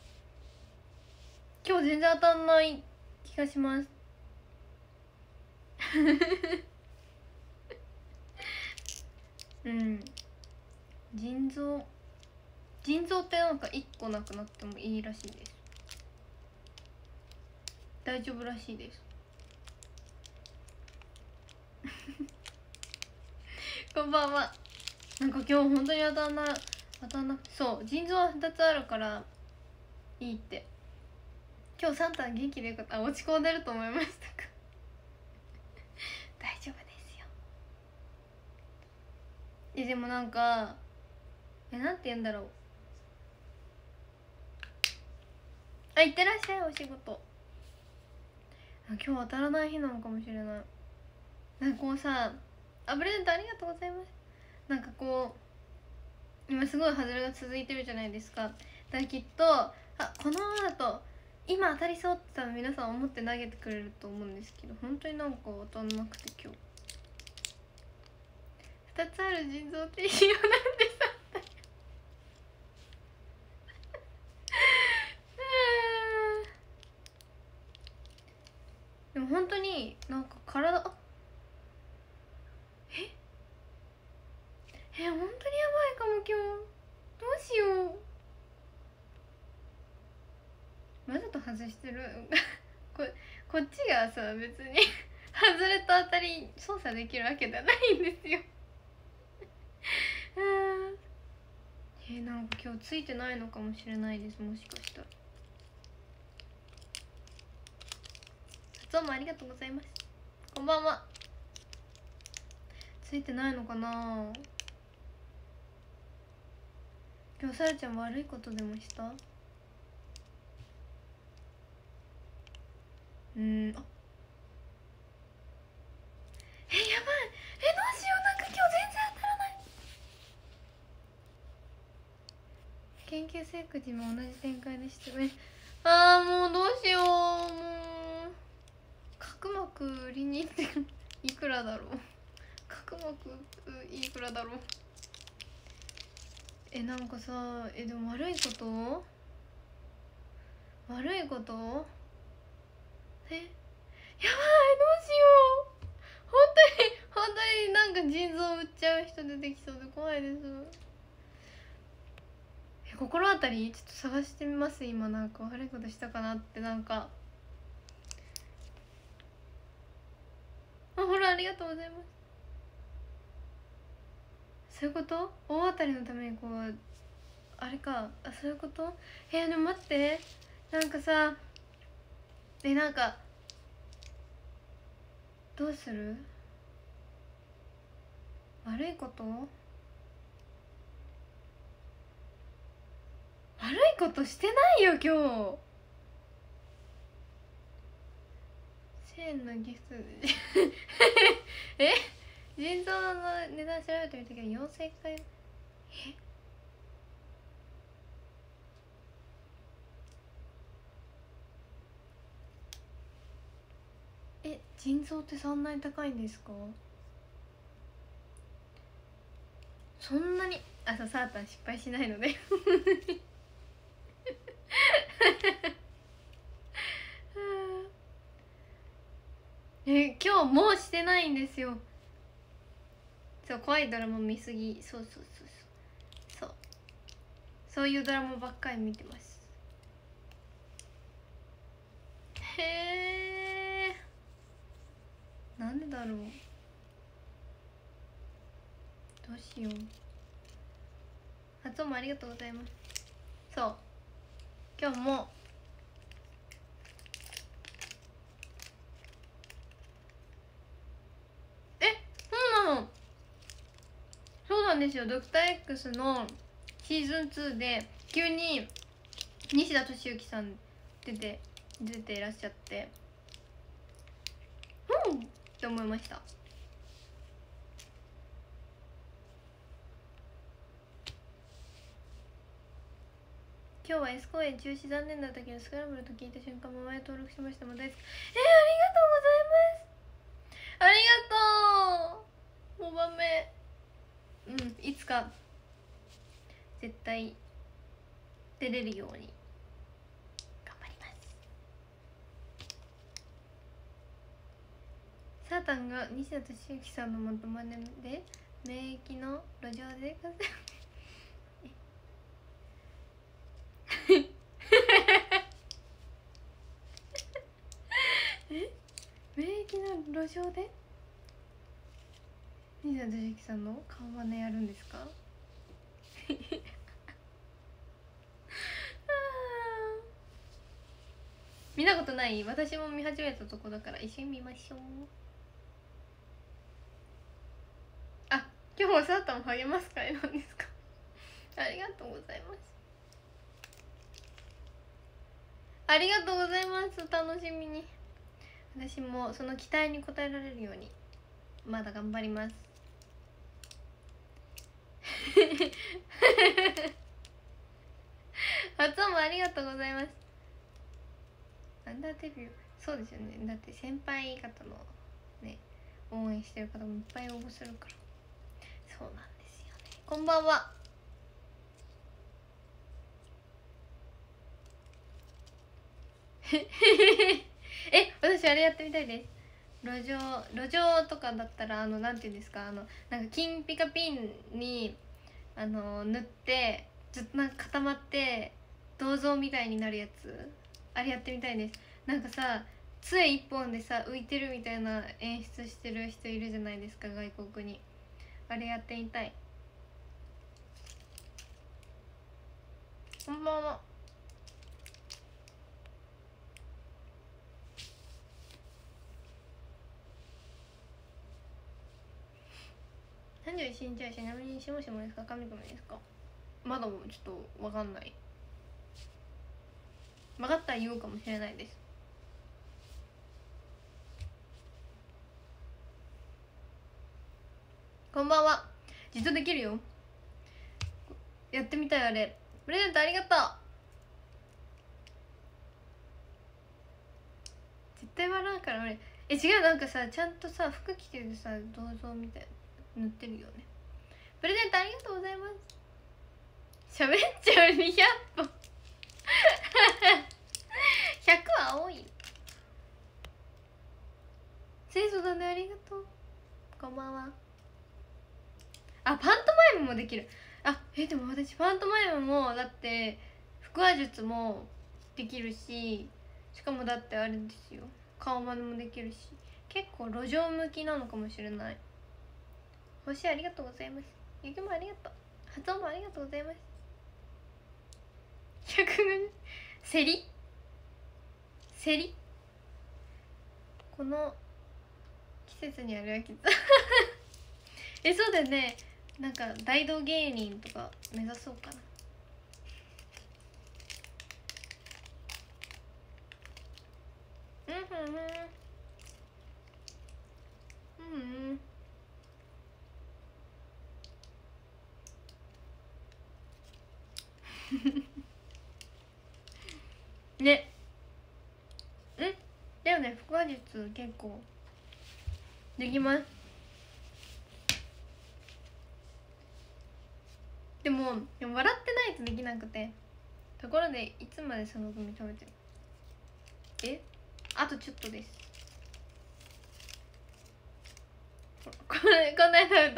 今日全然当たんない気がします。うん。腎臓腎臓ってなんか1個なくなってもいいらしいです。大丈夫らしいです。こんばんは。なんか今日本当に当たんな当たんなそう。腎臓は2つあるからいいって。今日サンタ元気でよかった。あ落ち込んでると思いましたか？大丈夫ですよ。えでもなんかえなんて言うんだろう。あ行ってらっしゃいお仕事。今日当たらない日なのかもしれない。なんかこうさあプレゼントありがとうございます。なんかこう今すごい外れが続いてるじゃないですか。だからきっとあこのままだと今当たりそうって多分皆さん思って投げてくれると思うんですけど本当になんか当たんなくて今日。2つある腎臓って一緒なんでも本当になんか体あえ？え本当にやばいかも今日。どうしよう。わざと外してる。ここっちがさ別に 外れと当たり操作できるわけではないんですよ。えー、なんか今日ついてないのかもしれないですもしかしたら。どうもありがとうございます。こんばんは。ついてないのかな。今日さやちゃん悪いことでもした？うん。あ。えやばい。えどうしよう。なんか今日全然当たらない。研究生口も同じ展開でしたね。ああもうどうしよう。もう。角膜売りに行って いくらだろう。角膜いくらだろう。えなんかさえでも悪いこと？悪いこと？え？やばいどうしよう。本当に本当になんか腎臓売っちゃう人出てきそうで怖いです。え心当たり？ちょっと探してみます今。なんか悪いことしたかなって。なんかあほらありがとうございます。そういうこと？大当たりのためにこうあれか？あそういうこと？えー、でも待って。なんかさえなんかどうする？悪いこと？悪いことしてないよ今日。円のギフトえ？腎臓の値段調べてみたけど4000回？え？え腎臓ってそんなに高いんですか？そんなに？あそうサータ失敗しないので。え今日もうしてないんですよ。そう怖いドラマ見すぎ。そうそうそうそう。そう。そういうドラマばっかり見てます。へえ。なんでだろう。どうしよう。発音もありがとうございます。そう。今日もんですよ「ドクター X」のシーズン2で急に西田敏行さん出て出ていらっしゃって。うん。って思いました。今日は S 公演中止残念だったけどスクランブルと聞いた瞬間も前登録しましたも大好き。えー、ありがとうございます。ありがとう。5番目うんいつか絶対出れるように頑張ります。サータンが西田敏行さんのモノマネで免疫の路上でえ？免疫の路上で？西田敏行さんの顔真似やるんですか？見たことない？私も見始めたとこだから一緒に見ましょう。あ今日はサータン励ます会なんですか？ありがとうございます。ありがとうございます。楽しみに。私もその期待に応えられるようにまだ頑張ります。発音もありがとうございます。アンダーデビュー。そうですよね。だって先輩方のね応援してる方もいっぱい応募するから。そうなんですよね。こんばんは。え私あれやってみたいです。路上路上とかだったらあのなんていうんですかあのなんか金ピカピンにあの塗ってずっとなんか固まって銅像みたいになるやつ？あれやってみたいです。なんかさ杖一本でさ浮いてるみたいな演出してる人いるじゃないですか外国に。あれやってみたい。こんばんは。31日はちなみにしもしもですか神々ですかまだちょっとわかんない分かったら言おうかもしれないですこんばんは実装できるよやってみたいあれプレゼントありがとう絶対笑うから俺え違うなんかさちゃんとさ服着てるさ銅像みたいな塗ってるよね。プレゼントありがとうございます。喋っちゃう200本100は多い。清楚だねありがとう。こんばんは。あパントマイムもできる。あえでも私パントマイムもだって腹話術もできるししかもだってあれですよ。顔真似もできるし。結構路上向きなのかもしれない。星ありがとうございます。ゆきもありがとう。発音もありがとうございます。150競り競りこの。季節にあるやつ えそうだよね。なんか大道芸人とか。目指そうかな。うんふんふん。うんうん。ね。うん？だよね。腹話術結構。できます。でもでも笑ってないとできなくて。ところでいつまでその組食べてる？え？あとちょっとです。これこんなに食べたこんなに食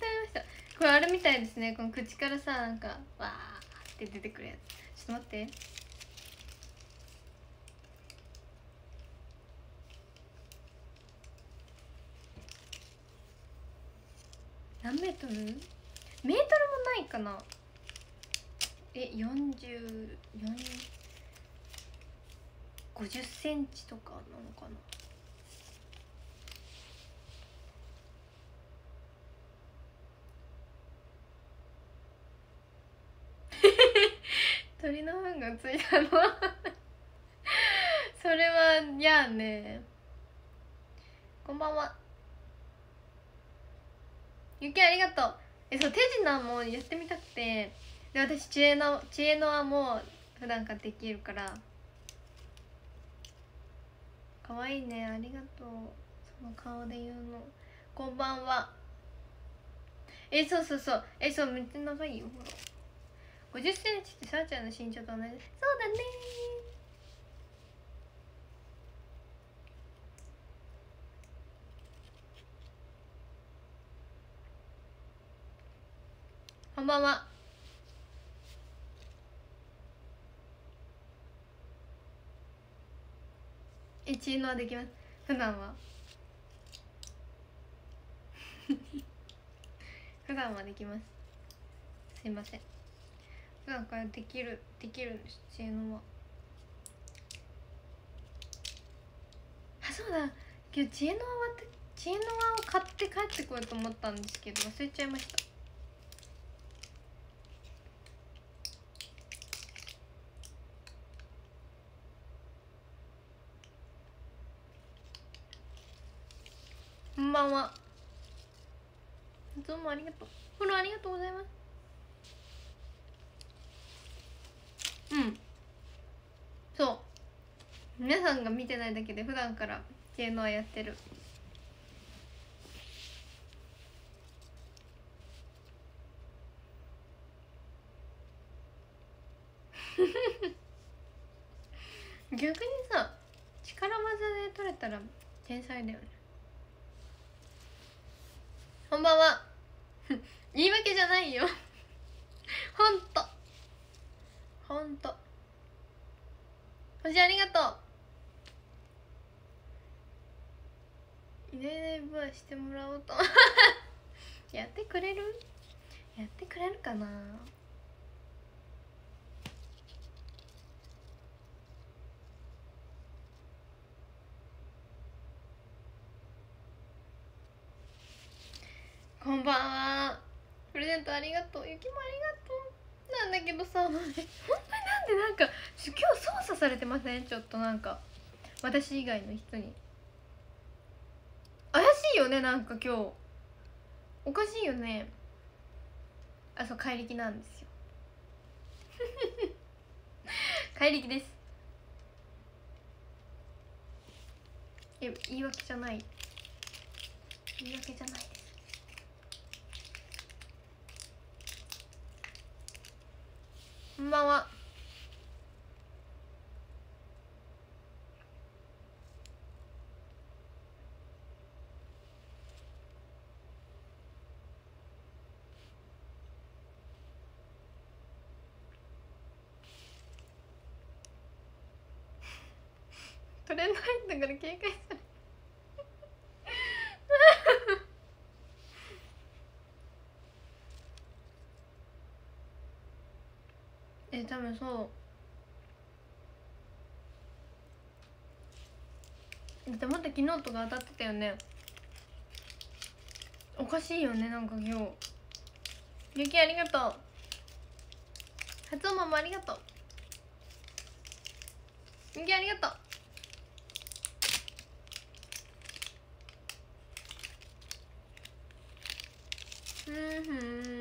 べました。これあれみたいですね。この口からさなんかわーって出てくるやつ。ちょっと待って。何メートル？メートルもないかな。え四40 50センチとかなのかな。鳥の糞がついたの。それはやね。こんばんは。ゆきありがとう。えそう手品もやってみたくて。で私知恵の知恵の輪も普段からできるから。かわいいね。ありがとう。その顔で言うの。こんばんは。えそうそうそう。えそうめっちゃ長いよ。ほら五十センチってさあちゃんの身長と同じ？そうだね。こんばんは。一のはできます。普段は？普段はできます。すいません。普段かできるできるんです知恵のは。あそうだ。今日知恵の輪って知恵の輪を買って帰ってこようと思ったんですけど忘れちゃいました。こんばんは。どうもありがとう。フォローありがとうございます。うん。そう。皆さんが見てないだけで普段から芸能はやってる。逆にさ力技で取れたら天才だよね。こんばんは。言い訳じゃないよ。ほんとほんと。星ありがとう。いないいないブアしてもらおうと。やってくれる？やってくれるかな？こんばんは。プレゼントありがとう。ゆきもありがとう。なんだけどさ本当になんでなんか今日操作されてません？ちょっとなんか私以外の人に。怪しいよねなんか今日。おかしいよね。あそう怪力なんですよ。怪力です。え言い訳じゃない。言い訳じゃないですこんばんは。取れないんだから警戒されえ多分そう。だってまた昨日とか当たってたよね。おかしいよねなんか今日。ゆきありがとう。初音ママありがとう。ゆきありがとう。うんふん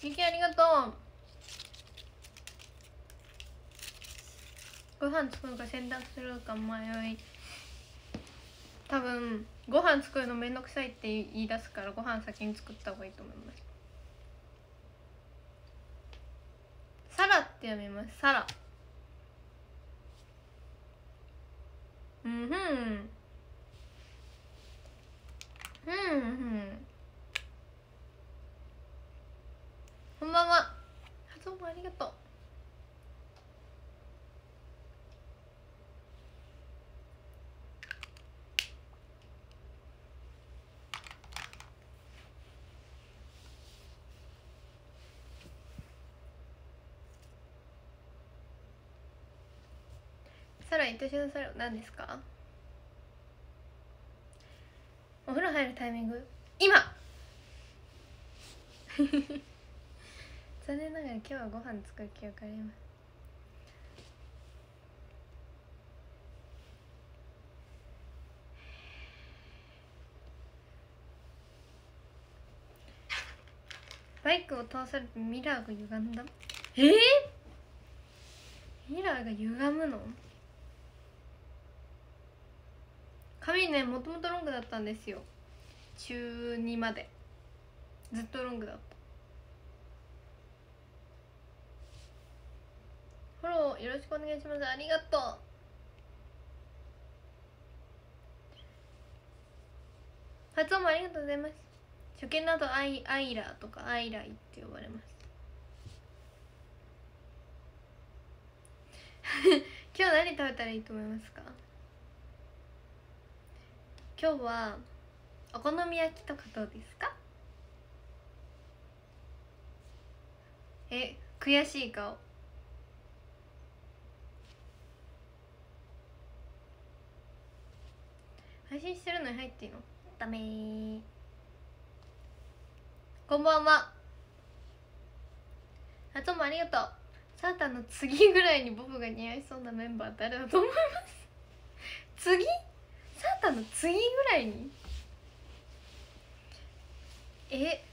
ゆきありがとうご飯作るか洗濯するか迷い。多分ご飯作るのめんどくさいって言い出すからご飯先に作った方がいいと思います。サラって読みます。サラ。うんふん。うんふん。こんばんは。発音もありがとう。さらに愛しのさら何ですか？お風呂入るタイミング？今！残念ながら今日はご飯作る気があります。バイクを倒されてミラーが歪んだ？えー、ミラーが歪むの？髪ねもともとロングだったんですよ。中2まで。ずっとロングだった。フォローよろしくお願いします。ありがとう。初音もありがとうございます。初見だとアイアイラとかアイライって呼ばれます。今日何食べたらいいと思いますか？今日はお好み焼きとかどうですか？え悔しい顔。配信してるのに入っていいの？ダメこんばんは。あともありがとう。サータンの次ぐらいにボブが似合いそうなメンバー誰だと思います？次？サータの次ぐらいに。え？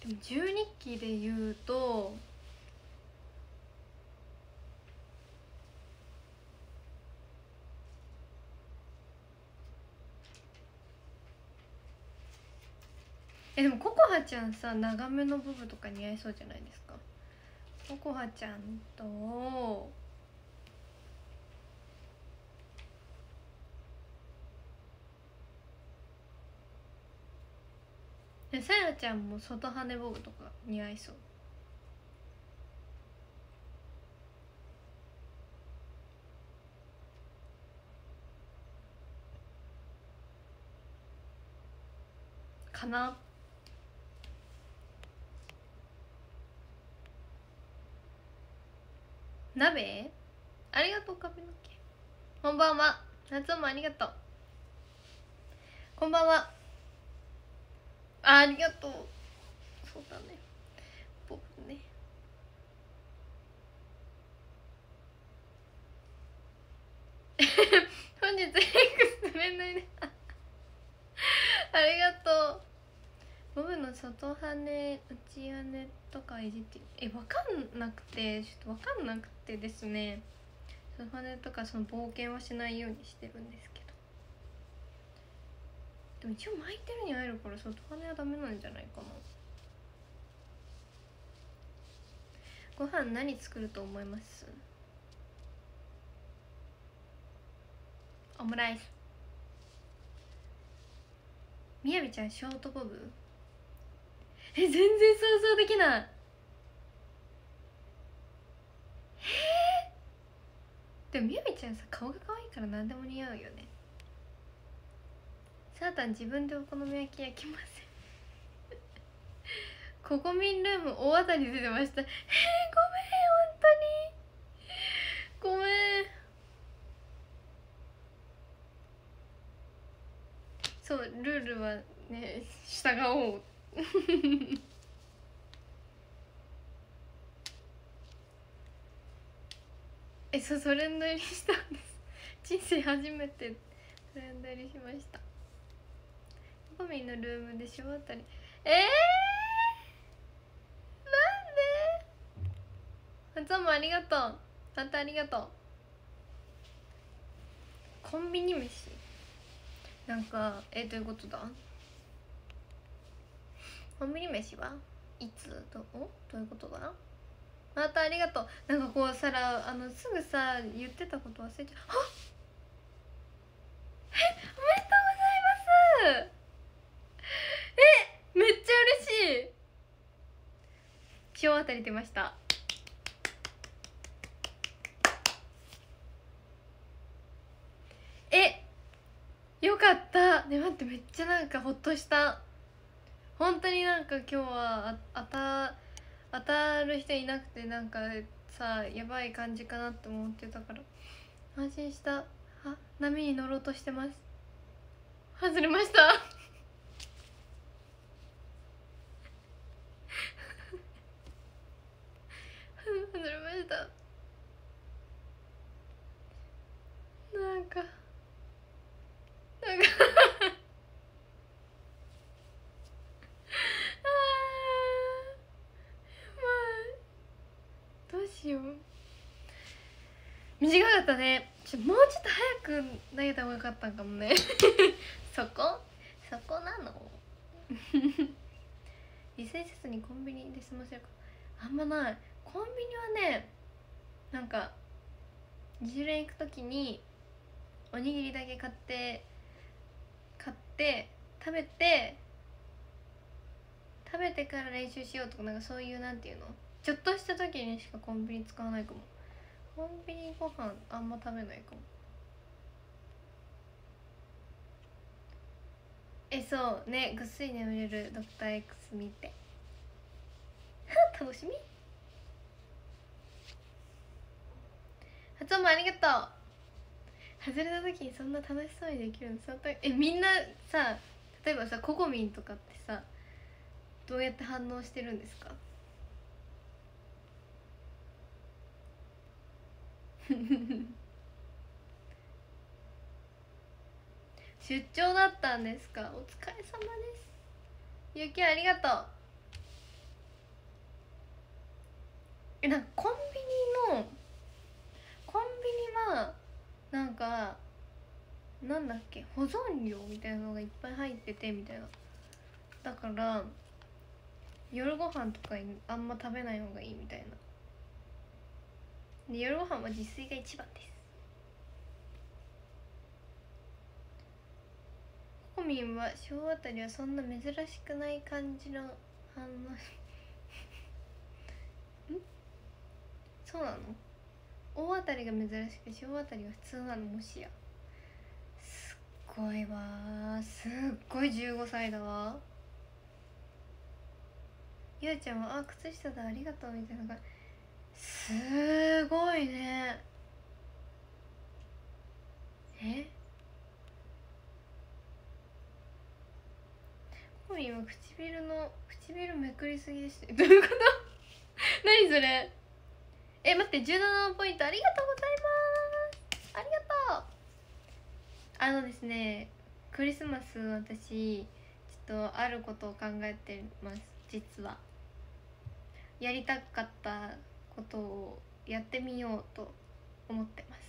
でも十日記で言うとえでもココハちゃんさ長めのボブとか似合いそうじゃないですか？ココハちゃんとさやちゃんも外羽ボブとか似合いそう。かな。鍋？ありがとう髪の毛。こんばんは。夏もありがとう。こんばんは。あありがとう。そうだね。僕ね。本日エクスめないね。ありがとう。ボブの外羽内羽とかいじってえ分かんなくてちょっと分かんなくてですね。外羽とかその冒険はしないようにしてるんですけど。でも一応巻いてるに会えるから外羽はダメなんじゃないかなご飯何作ると思います？オムライス。みやびちゃんショートボブ？え全然想像できない。えでもみやびちゃんさ顔が可愛いから何でも似合うよね。サータン自分でお好み焼き焼きません。ココミンルーム大当たり出てました。えー、ごめん本当に。ごめん。そうルールはね従おう。えそうトレンド入りしたんです。人生初めてトレンド入りしました。コミのルームでしょあたり。えー、なんで？松もありがとう。またありがとう。コンビニ飯？なんかえどういうことだ？コンビニ飯は？いつ？どおどういうことだ？またありがとう。なんかこうさらあのすぐさ言ってたこと忘れちゃう。あえおめでとうございますえめっちゃ嬉しいたり出ました。えよかった。ね待ってめっちゃなんかほっとした。本当になんか今日はあ当た当たる人いなくてなんかさやばい感じかなって思ってたから。安心した。あ波に乗ろうとしてます。外れました。外れましたなんか。なんか。どうしよう。短かったね。ちょもうちょっと早く投げた方がよかったんかもね。そこ？そこなの？リセせずにコンビニで済ませるか。あんまないコンビニはねなんか自主練行く時におにぎりだけ買って買って食べて食べてから練習しようとかなんかそういうなんていうの？ちょっとした時にしかコンビニ使わないかも。コンビニご飯あんま食べないかも。えそうね。ぐっすり眠れるドクター X 見て。楽しみ？発音もありがとう。外れた時にそんな楽しそうにできるの相当えみんなさ例えばさココミンとかってさどうやって反応してるんですか？出張だったんですか？お疲れ様です。ゆきありがとう。えなんかコンビニのコンビニはなんかなんだっけ保存料みたいなのがいっぱい入っててみたいな。だから夜ご飯とかあんま食べない方がいいみたいな。で夜ご飯は自炊が一番です。ココミンは小あたりはそんな珍しくない感じの反応。ん？そうなの？大当たりが珍しくて小当たりが普通なのもしや。すっごいわすっごい15歳だわ。ゆうちゃんは「あ靴下だありがとう」みたいな感じ。すごいね。え？コミンは唇の唇めくりすぎですねどういうこと？何それ？え待って17ポイントありがとうございます。ありがとう。あのですねクリスマス私ちょっとあることを考えてます。実は。やりたかったことをやってみようと思ってます。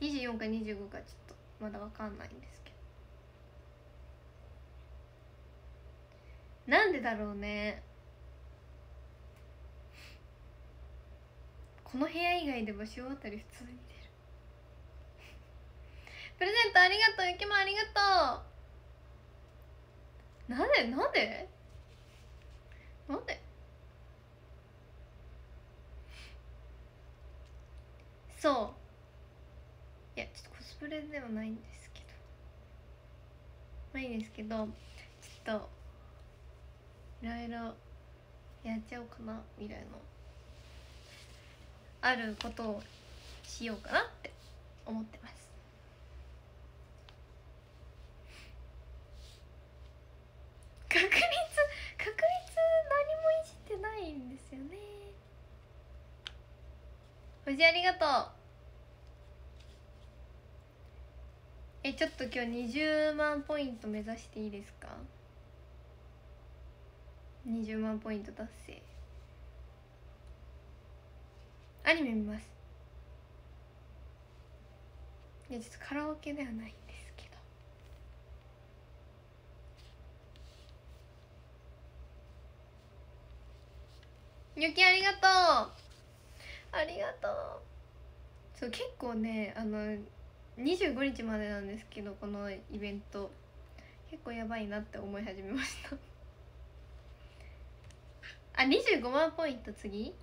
24か25かちょっとまだわかんないんですけど。なんでだろうね。この部屋以外で場所あたり普通に出る。プレゼントありがとうゆきもありがとう。なんでなんでなんでそう。いやちょっとコスプレではないんですけど。ないんですけどちょっといろいろやっちゃおうかな未来のあることをしようかなって思ってます。確率確率何もいじってないんですよね。藤ありがとう。えちょっと今日20万ポイント目指していいですか？20万ポイント達成。アニメ見ます。いやちょっとカラオケではないんですけど。ゆきありがとう。ありがとう。そう結構ねあの25日までなんですけどこのイベント。結構やばいなって思い始めました。あ25万ポイント次？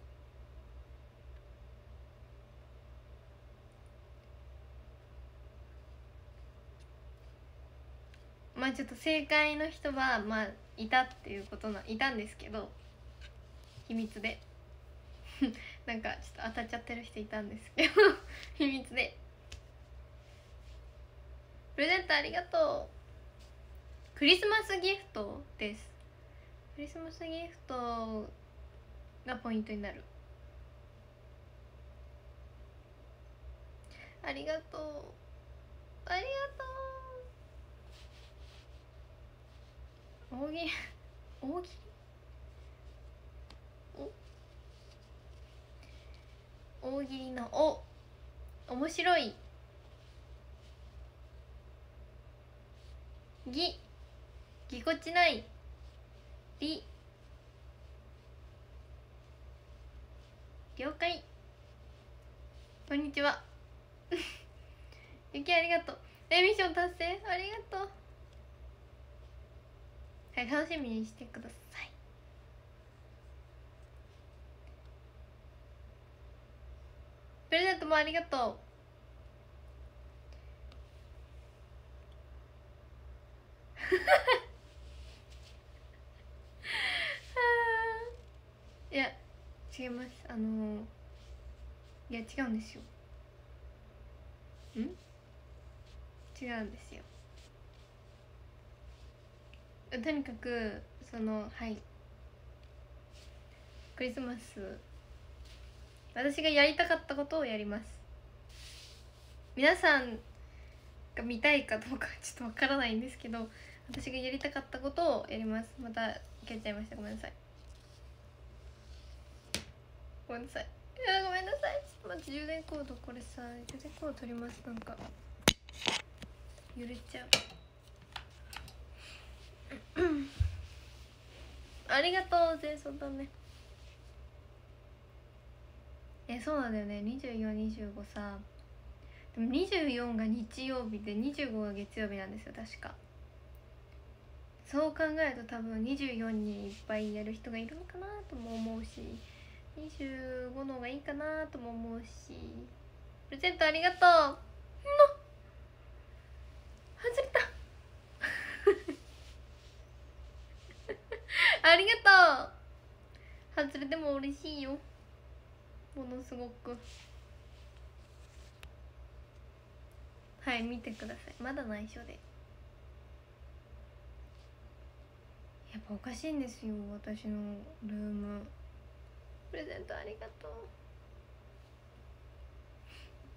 まあちょっと正解の人はまあいたっていうことないたんですけど秘密で。なんかちょっと当たっちゃってる人いたんですけど 秘密で。プレゼントありがとう。クリスマスギフトです。クリスマスギフトがポイントになる。ありがとう。ありがとう。大喜利大喜利お？大喜利の「お」面白い「ぎ」ぎこちない「り」了解。こんにちは。ゆきありがとうえミッション達成ありがとうはい楽しみにしてください。プレゼントもありがとう。いや違います。あのいや違うんですよ。ん？違うんですよ。とにかくそのはい。クリスマス。私がやりたかったことをやります。皆さんが見たいかどうかちょっとわからないんですけど私がやりたかったことをやります。また消えちゃいました。ごめんなさい。ごめんなさい。いやごめんなさい。ちょっと待って充電コードこれさ充電コード取ります。なんか。揺れちゃう。ありがとう前奏だね。えそうなんだよね。2425さ。でも24が日曜日で25が月曜日なんですよ確か。そう考えると多分24にいっぱいやる人がいるのかなとも思うし25の方がいいかなとも思うし。プレゼントありがとう。の外れた。ありがとう。外れても嬉しいよ。ものすごく。はい見てください。まだ内緒で。やっぱおかしいんですよ私のルーム。プレゼントありがとう。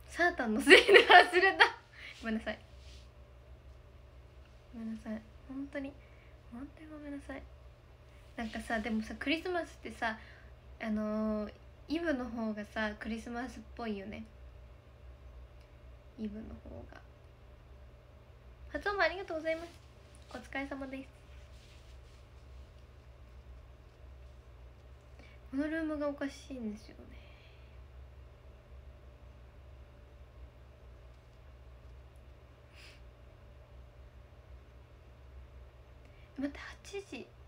サータンのせいで忘れた。ごめんなさい。ごめんなさい。本当に。本当にごめんなさいなんかさでもさクリスマスってさあのー、イブの方がさクリスマスっぽいよね。イブの方が。発音もありがとうございます。お疲れ様です。このルームがおかしいんですよね。待って8時。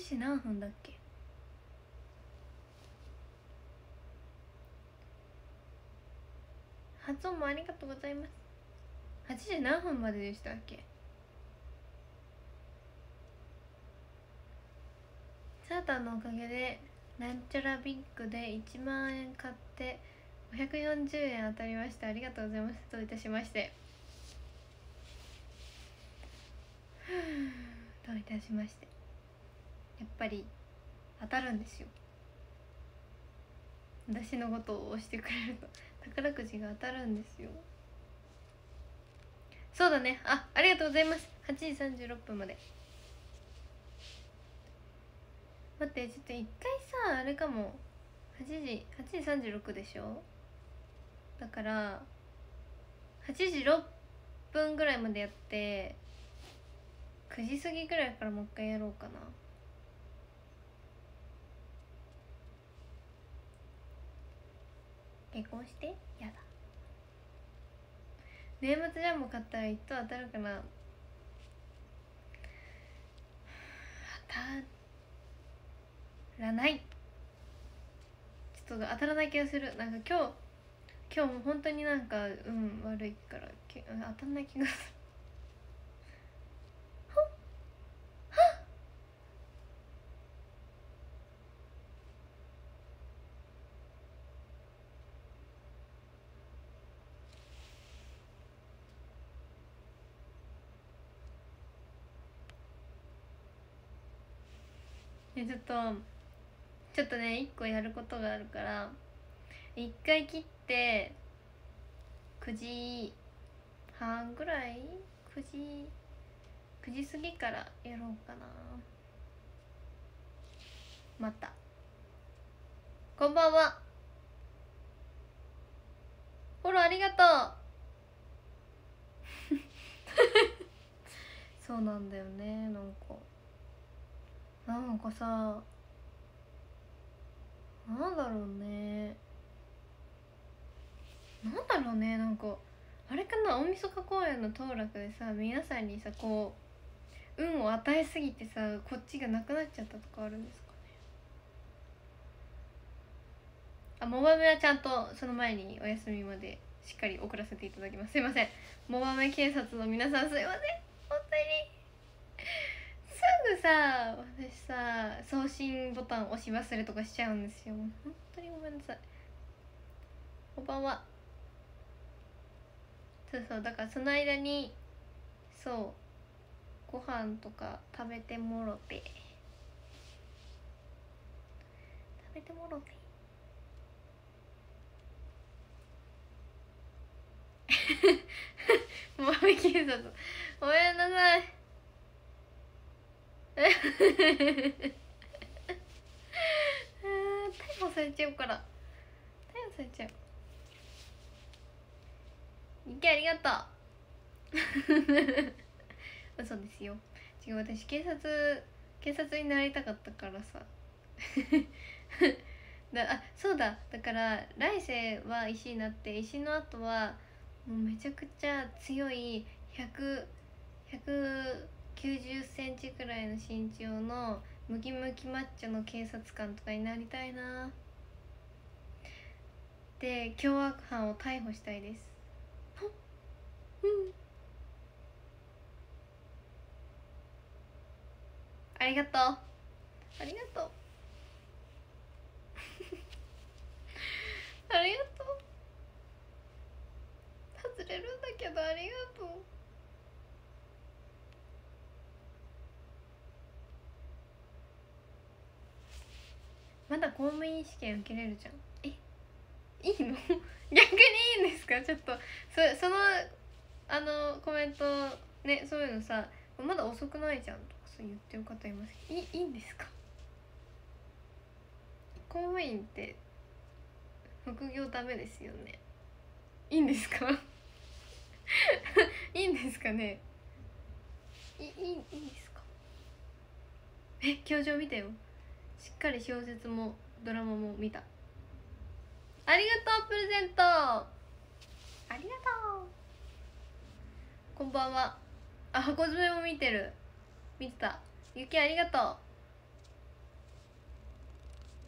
8時何分だっけ？発音もありがとうございます。8時何分まででしたっけ？サーターのおかげでなんちゃらビッグで1万円買って540円当たりましたありがとうございます。どういたしまして。どういたしまして。やっぱり当たるんですよ。私のことを押してくれると。宝くじが当たるんですよ。そうだね。あありがとうございます。8時36分まで。待ってちょっと一回さあれかも。8時8時36でしょ？だから8時6分ぐらいまでやって9時過ぎぐらいからもう一回やろうかな。結婚して？やだ。年末ジャンボ買ったら一等当たるかな。当たらない。ちょっと当たらない気がする。なんか今日今日も本当になんか運悪いから当たんない気がする。ちょっとちょっとね一個やることがあるから一回切って9時半ぐらい？9時9時過ぎからやろうかな。また。こんばんは。フォローありがとう。そうなんだよねなんか。なんかさなんだろうね。なんだろうねなんかあれかな大晦日公演の当落でさ皆さんにさこう運を与えすぎてさこっちがなくなっちゃったとかあるんですかね。あモバメはちゃんとその前にお休みまでしっかり送らせていただきます。すいません。モバメ警察の皆さんすいません。本当に。ぐさ私さ送信ボタン押し忘れとかしちゃうんですよ。本当にごめんなさい。こんばんは。そうそうだからその間にそうご飯とか食べてもろて。食べてもろて。もうめ警察ごめんなさい。逮捕されちゃうから。逮捕されちゃう。いけありがとう。嘘ですよ。違う私警察警察になりたかったからさ。だあそうだ。だから来世は石になって石の後はもうめちゃくちゃ強い100 90センチくらいの身長のムキムキマッチョの警察官とかになりたいな。で凶悪犯を逮捕したいです。うん。ありがとう。ありがとう。ありがとう。外れるんだけどありがとう。まだ公務員試験受けれるじゃん。えいいの？逆にいいんですか？ちょっとそそのあのコメントねそういうのさまだ遅くないじゃんとかさ言ってる方います。いいいんですか？公務員って副業ダメですよね。いいんですか？いいんですかね？いいいいいいですか？え教場見たよ。しっかり小説もドラマも見た。ありがとうプレゼント。ありがとう。こんばんは。あ箱詰めも見てる。見てた。雪ありがと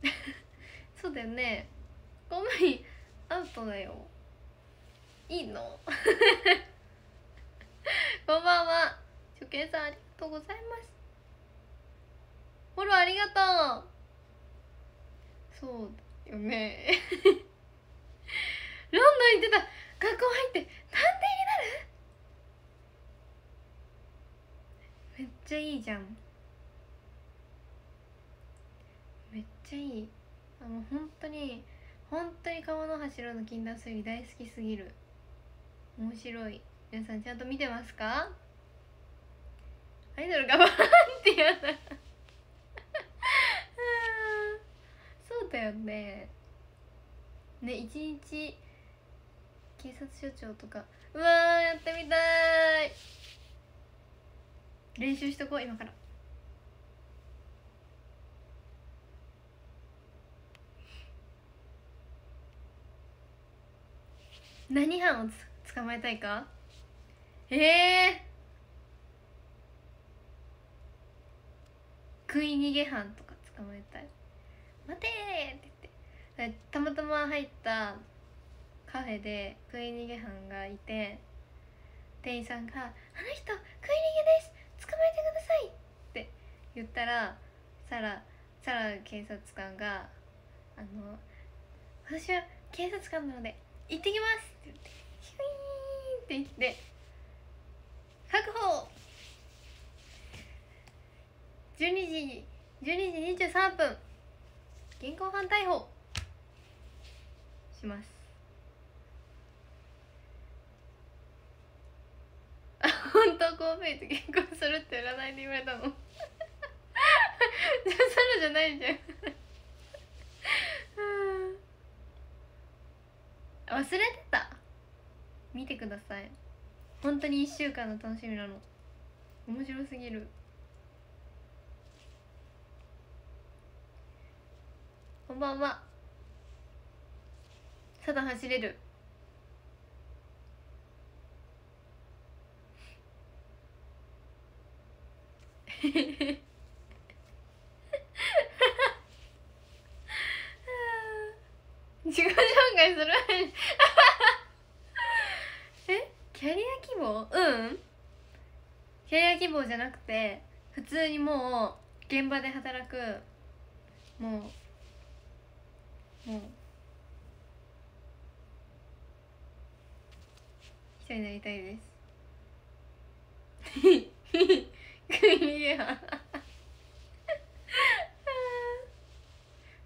う。そうだよね。公務員アウトだよ。いいの？こんばんは。初見さんありがとうございますフォローありがとう。そうよね。ロンドン行ってた。学校入って探偵になる？めっちゃいいじゃん。めっちゃいい。あの本当に本当に川の柱の禁断推理大好きすぎる。面白い。皆さんちゃんと見てますか？アイドルがバーンってやだそうだよね。ね一日警察署長とか。うわやってみたい。練習しとこう今から。何犯をつ捕まえたいか？ええー、食い逃げ犯とか捕まえたい。待てって言ってたまたま入ったカフェで食い逃げ犯がいて店員さんが「あの人食い逃げです捕まえてください!」って言ったらサラサラ警察官が「あの私は警察官なので行ってきます!」って言ってヒュイーンって言って確保12時12時23分現行犯逮捕。します。あ本当こう見えて結婚するって占いで言われたの。じゃあサラじゃないじゃん。忘れてた。見てください。本当に1週間の楽しみなの。面白すぎる。こんばんは。ただ走れる。へ自己紹介する。え？キャリア希望？うん。キャリア希望じゃなくて普通にもう現場で働く。もうもう人になりたいです。クリア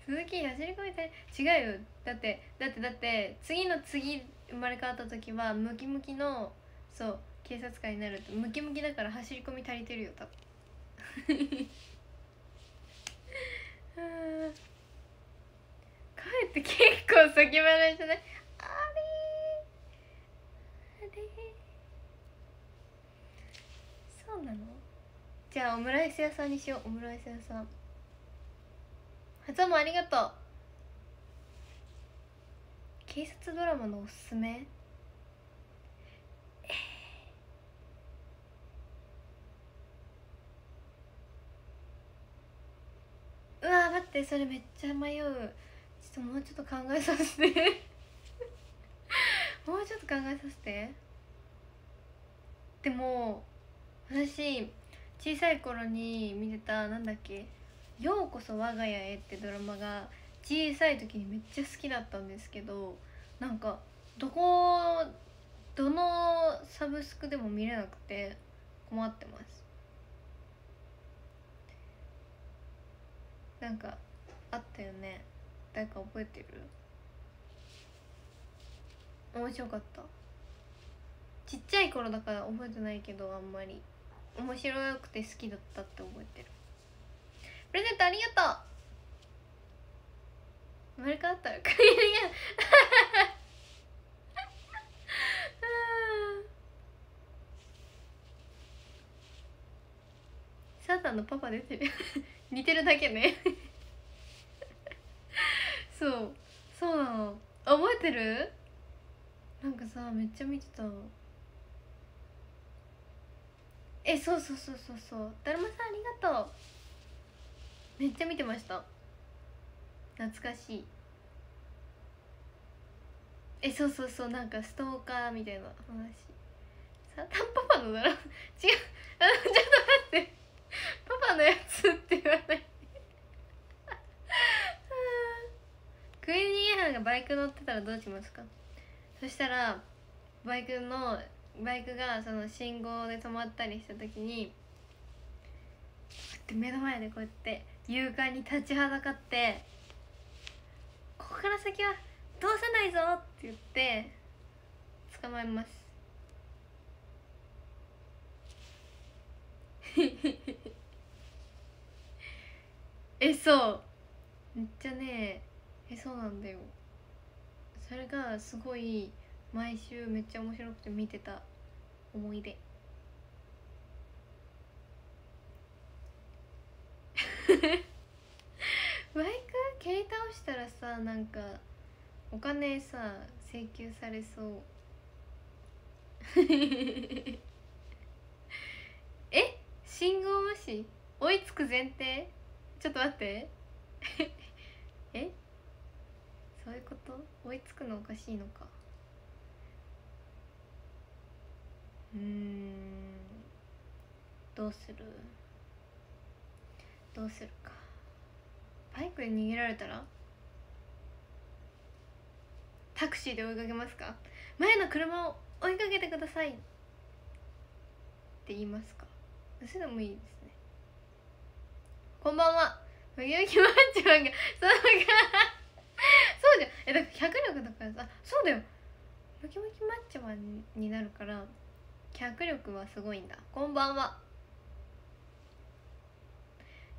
鈴木走り込みたい。違うよ。だってだってだって次の次生まれ変わった時はムキムキのそう警察官になるとムキムキだから走り込み足りてるよ多分。あ 帰って結構先払いじゃないあれ？あれ？そうなの？じゃあオムライス屋さんにしようオムライス屋さん。発音もありがとう。警察ドラマのおすすめ？うわ待ってそれめっちゃ迷う。ょもうちょっと考えさせて。もうちょっと考えさせて。でも私小さい頃に見てたなんだっけ「ようこそ我が家へ」ってドラマが小さい時にめっちゃ好きだったんですけどなんかどこどのサブスクでも見れなくて困ってます。なんかあったよね。誰か覚えてる？面白かった。ちっちゃい頃だから覚えてないけどあんまり。面白くて好きだったって覚えてる。プレゼントありがとう。生まれ変わったら。クリアサータンのパパ出てる。似てるだけね。そう。そうなの。覚えてる？なんかさめっちゃ見てたえそうそうそうそうそう。だるまさんありがとう。めっちゃ見てました。懐かしい。えそうそうそう。なんかストーカーみたいな話。サタンパパのドラマ違う。あのちょっと待って。パパのやつって言わない。クイーンニーハンがバイク乗ってたらどうしますか？そしたらバイクのバイクがその信号で止まったりした時に目の前でこうやって勇敢に立ちはだかって「ここから先は通さないぞ!」って言って捕まえます えそうめっちゃねえそうなんだよ。それがすごい毎週めっちゃ面白くて見てた。思い出。バイク蹴り倒したらさなんかお金さ請求されそう。え？信号無視？追いつく前提？ちょっと待って。え？そういうこと？追いつくのおかしいのか。うん。どうする？どうするか。バイクで逃げられたら？タクシーで追いかけますか？前の車を追いかけてください。って言いますか？それでもいいですね。こんばんは。ムキムキマッチョマンがそうかじゃん。えだから脚力だからさそうだよ。ムキムキマッチョマンになるから脚力はすごいんだ。こんばんは。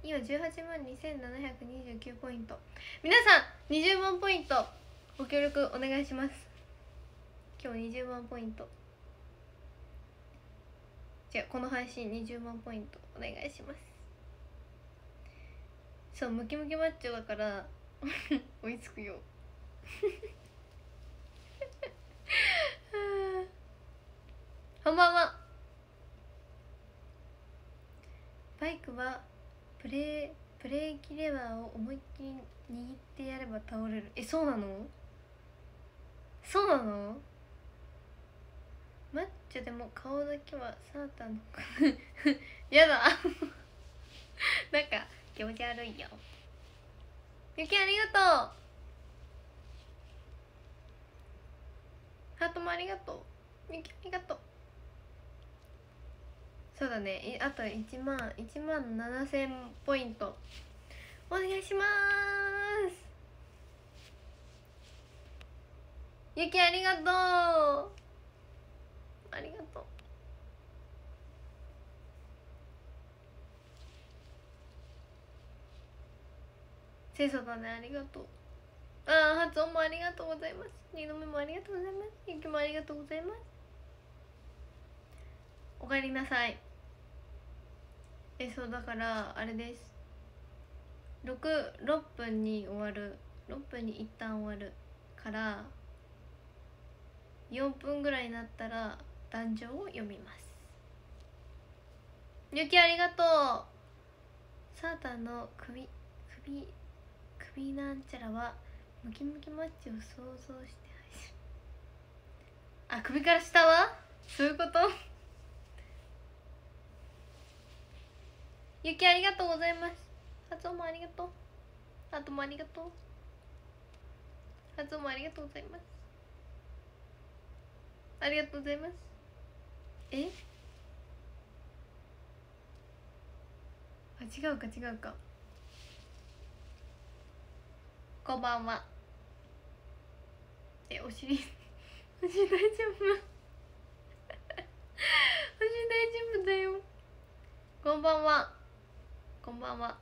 今18万2729ポイント。皆さん20万ポイントご協力お願いします。今日20万ポイント。じゃあこの配信20万ポイントお願いします。そうムキムキマッチョだから 追いつくよ。こんばんは。ババイクはプレープレーキレバーを思いっきり握ってやれば倒れる。えそうなの？そうなの？マッチョでも顔だけはサーターの やだ。なんか気持ち悪いよ。ゆきありがとう。ハートもありがとう。ゆきありがとう。そうだね。いあと1万1万7000ポイント。お願いします。ゆきありがとう。ありがとう。清楚だね。ありがとう。ああ発音もありがとうございます。二度目もありがとうございます。ゆきもありがとうございます。おかえりなさい。えそうだからあれです。六六分に終わる。六分に一旦終わるから4分ぐらいになったら壇上を読みます。ゆきありがとう。サーターの首首首なんちゃらはムキムキマッチを想像してあ首から下は？そういうこと？ゆきありがとうございます。発音もありがとう。あともありがとう。発音もありがとうございます。ありがとうございます。え？あ違うか違うか。こんばんは。えお尻お尻大丈夫？お尻大丈夫だよ。こんばんは。こんばんは。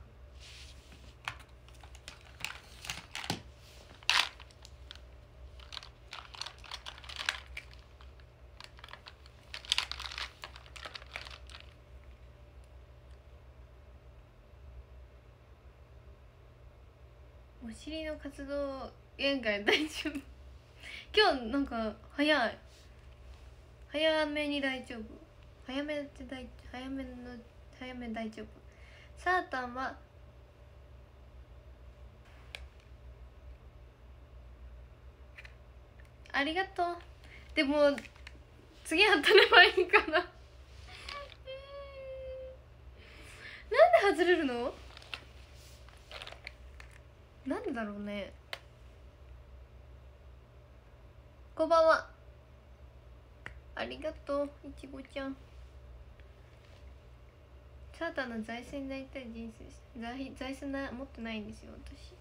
お尻の活動限界大丈夫？今日なんか早い早めに大丈夫。早めって大早めの早め大丈夫。サータンは。ありがとうでも次当たればいいかななんで外れるのなんでだろうねこんばんは。ありがとういちごちゃん。サーターの財政になりたい人生です財財政な持ってないんですよ私。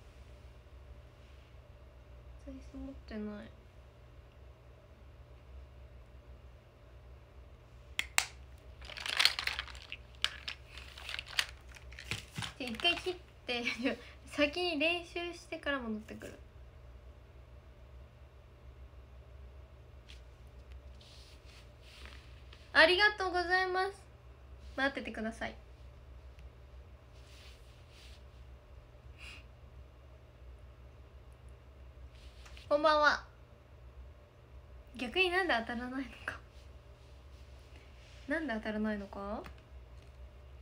財政持ってない。じゃあ一回切って 先に練習してから戻ってくる。ありがとうございます。待っててください。こんばんは。逆になんで当たらないのか。なんで当たらないのか？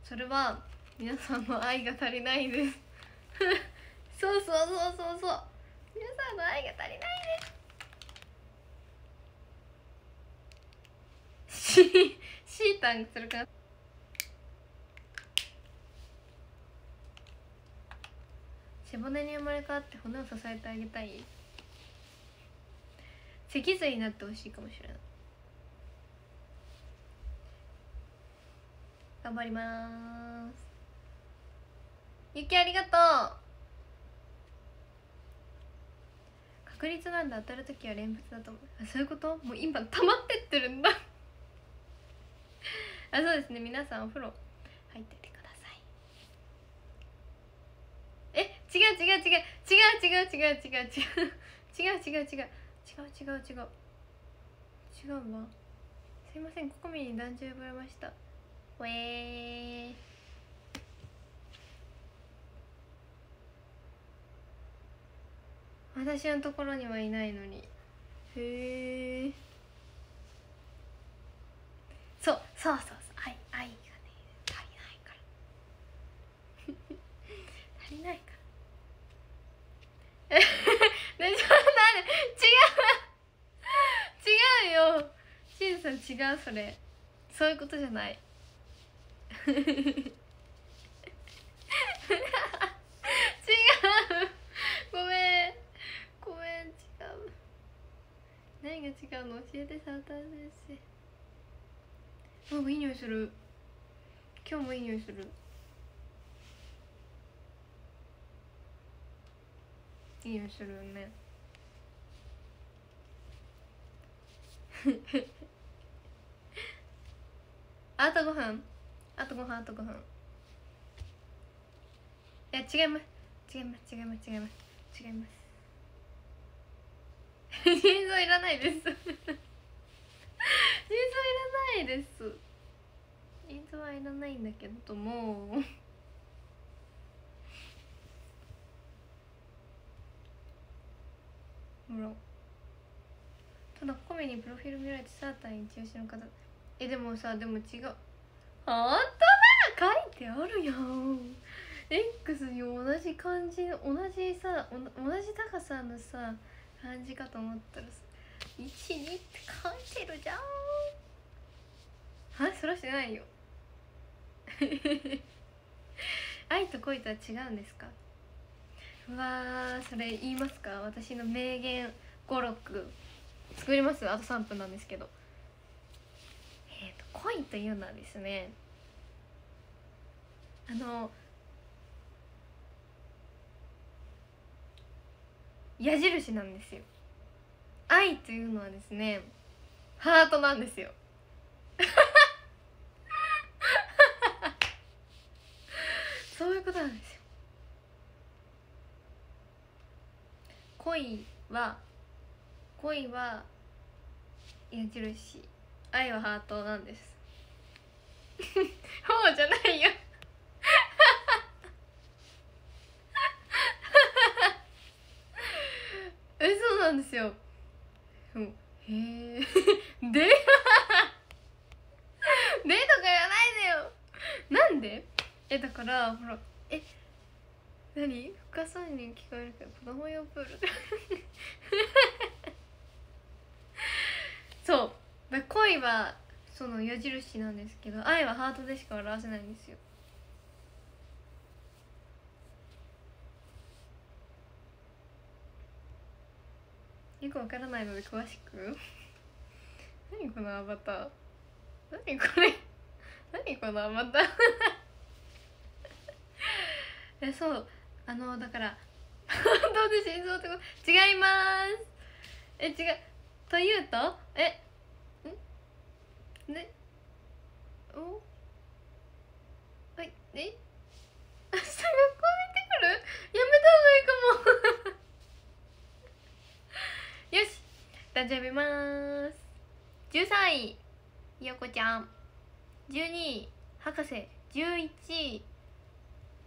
それは皆さんの愛が足りないです。そうそうそうそうそう。皆さんの愛が足りないです。シーシータンするかな。背骨に生まれ変わって骨を支えてあげたい。脊髄になってほしいかもしれない。頑張ります。ゆきありがとう。確率なんで当たる時は連発だと思う。あそういうこと？もう今溜まってってるんだ。あそうですね。皆さんお風呂入っててください。え違う違う違う違う違う違う違う違う違う違う違う違う違う違う違う違う違うわすいません。ココミに男女呼ばれました。ウェー私のところにはいないのに。へえそうそうそう愛愛がね足りないから。足りないから。ね そあな違う。違うよ。しんさん違うそれ。そういうことじゃない。違う。ごめん。ごめん違う。何が違うの？教えてサウター先生あいい匂いする。今日もいい匂いする。いい匂いするね。あと5分あと5分あと5分いや違います。違います。違います。違います。違います。心臓いらないです。心臓いらないです。心臓はいらないんだけども。ほら。ただコメにプロフィール見られてサーター一押しの方。えでもさでも違う。本当だ。書いてあるやん。X に同じ感じ同じさ同じ高さのさ感じかと思ったらさ12って書いてるじゃん。はいそらしてないよ。愛と恋とは違うんですか？うわそれ言いますか？私の名言語録。作ります？あと3分なんですけど。えっ、ー、と恋というのはですねあの矢印なんですよ。愛というのはですねハートなんですよ。そういうことなんですよ。恋は恋は矢印。愛はハートなんです。ほうじゃないよ。えそうなんですよ。うんへえででとか言わないでよ。なんで？えだからほらえ何？深そうに聞こえるけど子供用プール。そう。恋はその矢印なんですけど愛はハートでしか表せないんですよ。よくわからないので詳しく。何このアバター？何これ？何このアバター？えそう。あのだから 本当で心臓ってこと？違います。え違う。というと？えん？ね？お？はい。え？明日学校出てくるやめた方がいいかも。よし。誕生日ます。13位ひよこちゃん。12位博士。11位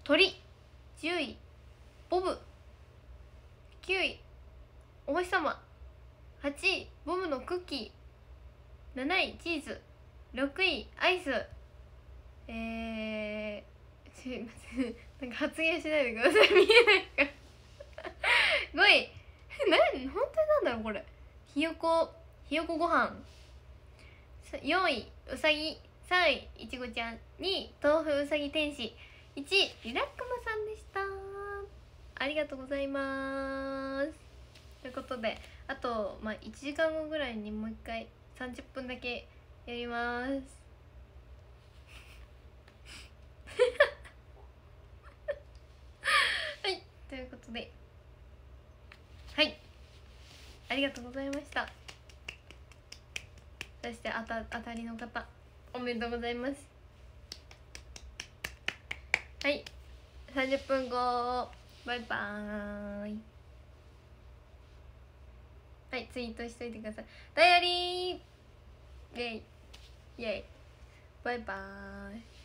鳥。10位ボブ。9位お星様。8位ボブのクッキー。7位チーズ。6位アイス。えー、すいませんなんか発言しないでください。見えないか。ら5位。何本当になんだろうこれ。ひよこ。ひよこご飯。4位うさぎ。3位いちごちゃん。2位豆腐うさぎ天使。1位リラックマさんでした。ありがとうございます。ということであと、まあ、1時間後ぐらいにもう一回30分だけやります。はい。ということで。はい。ありがとうございました。そしてあた当たりの方おめでとうございます。はい。30分後バイバーイ。はいツイートしといてください。ダイアリー！イェイ。イェイ。バイバーイ。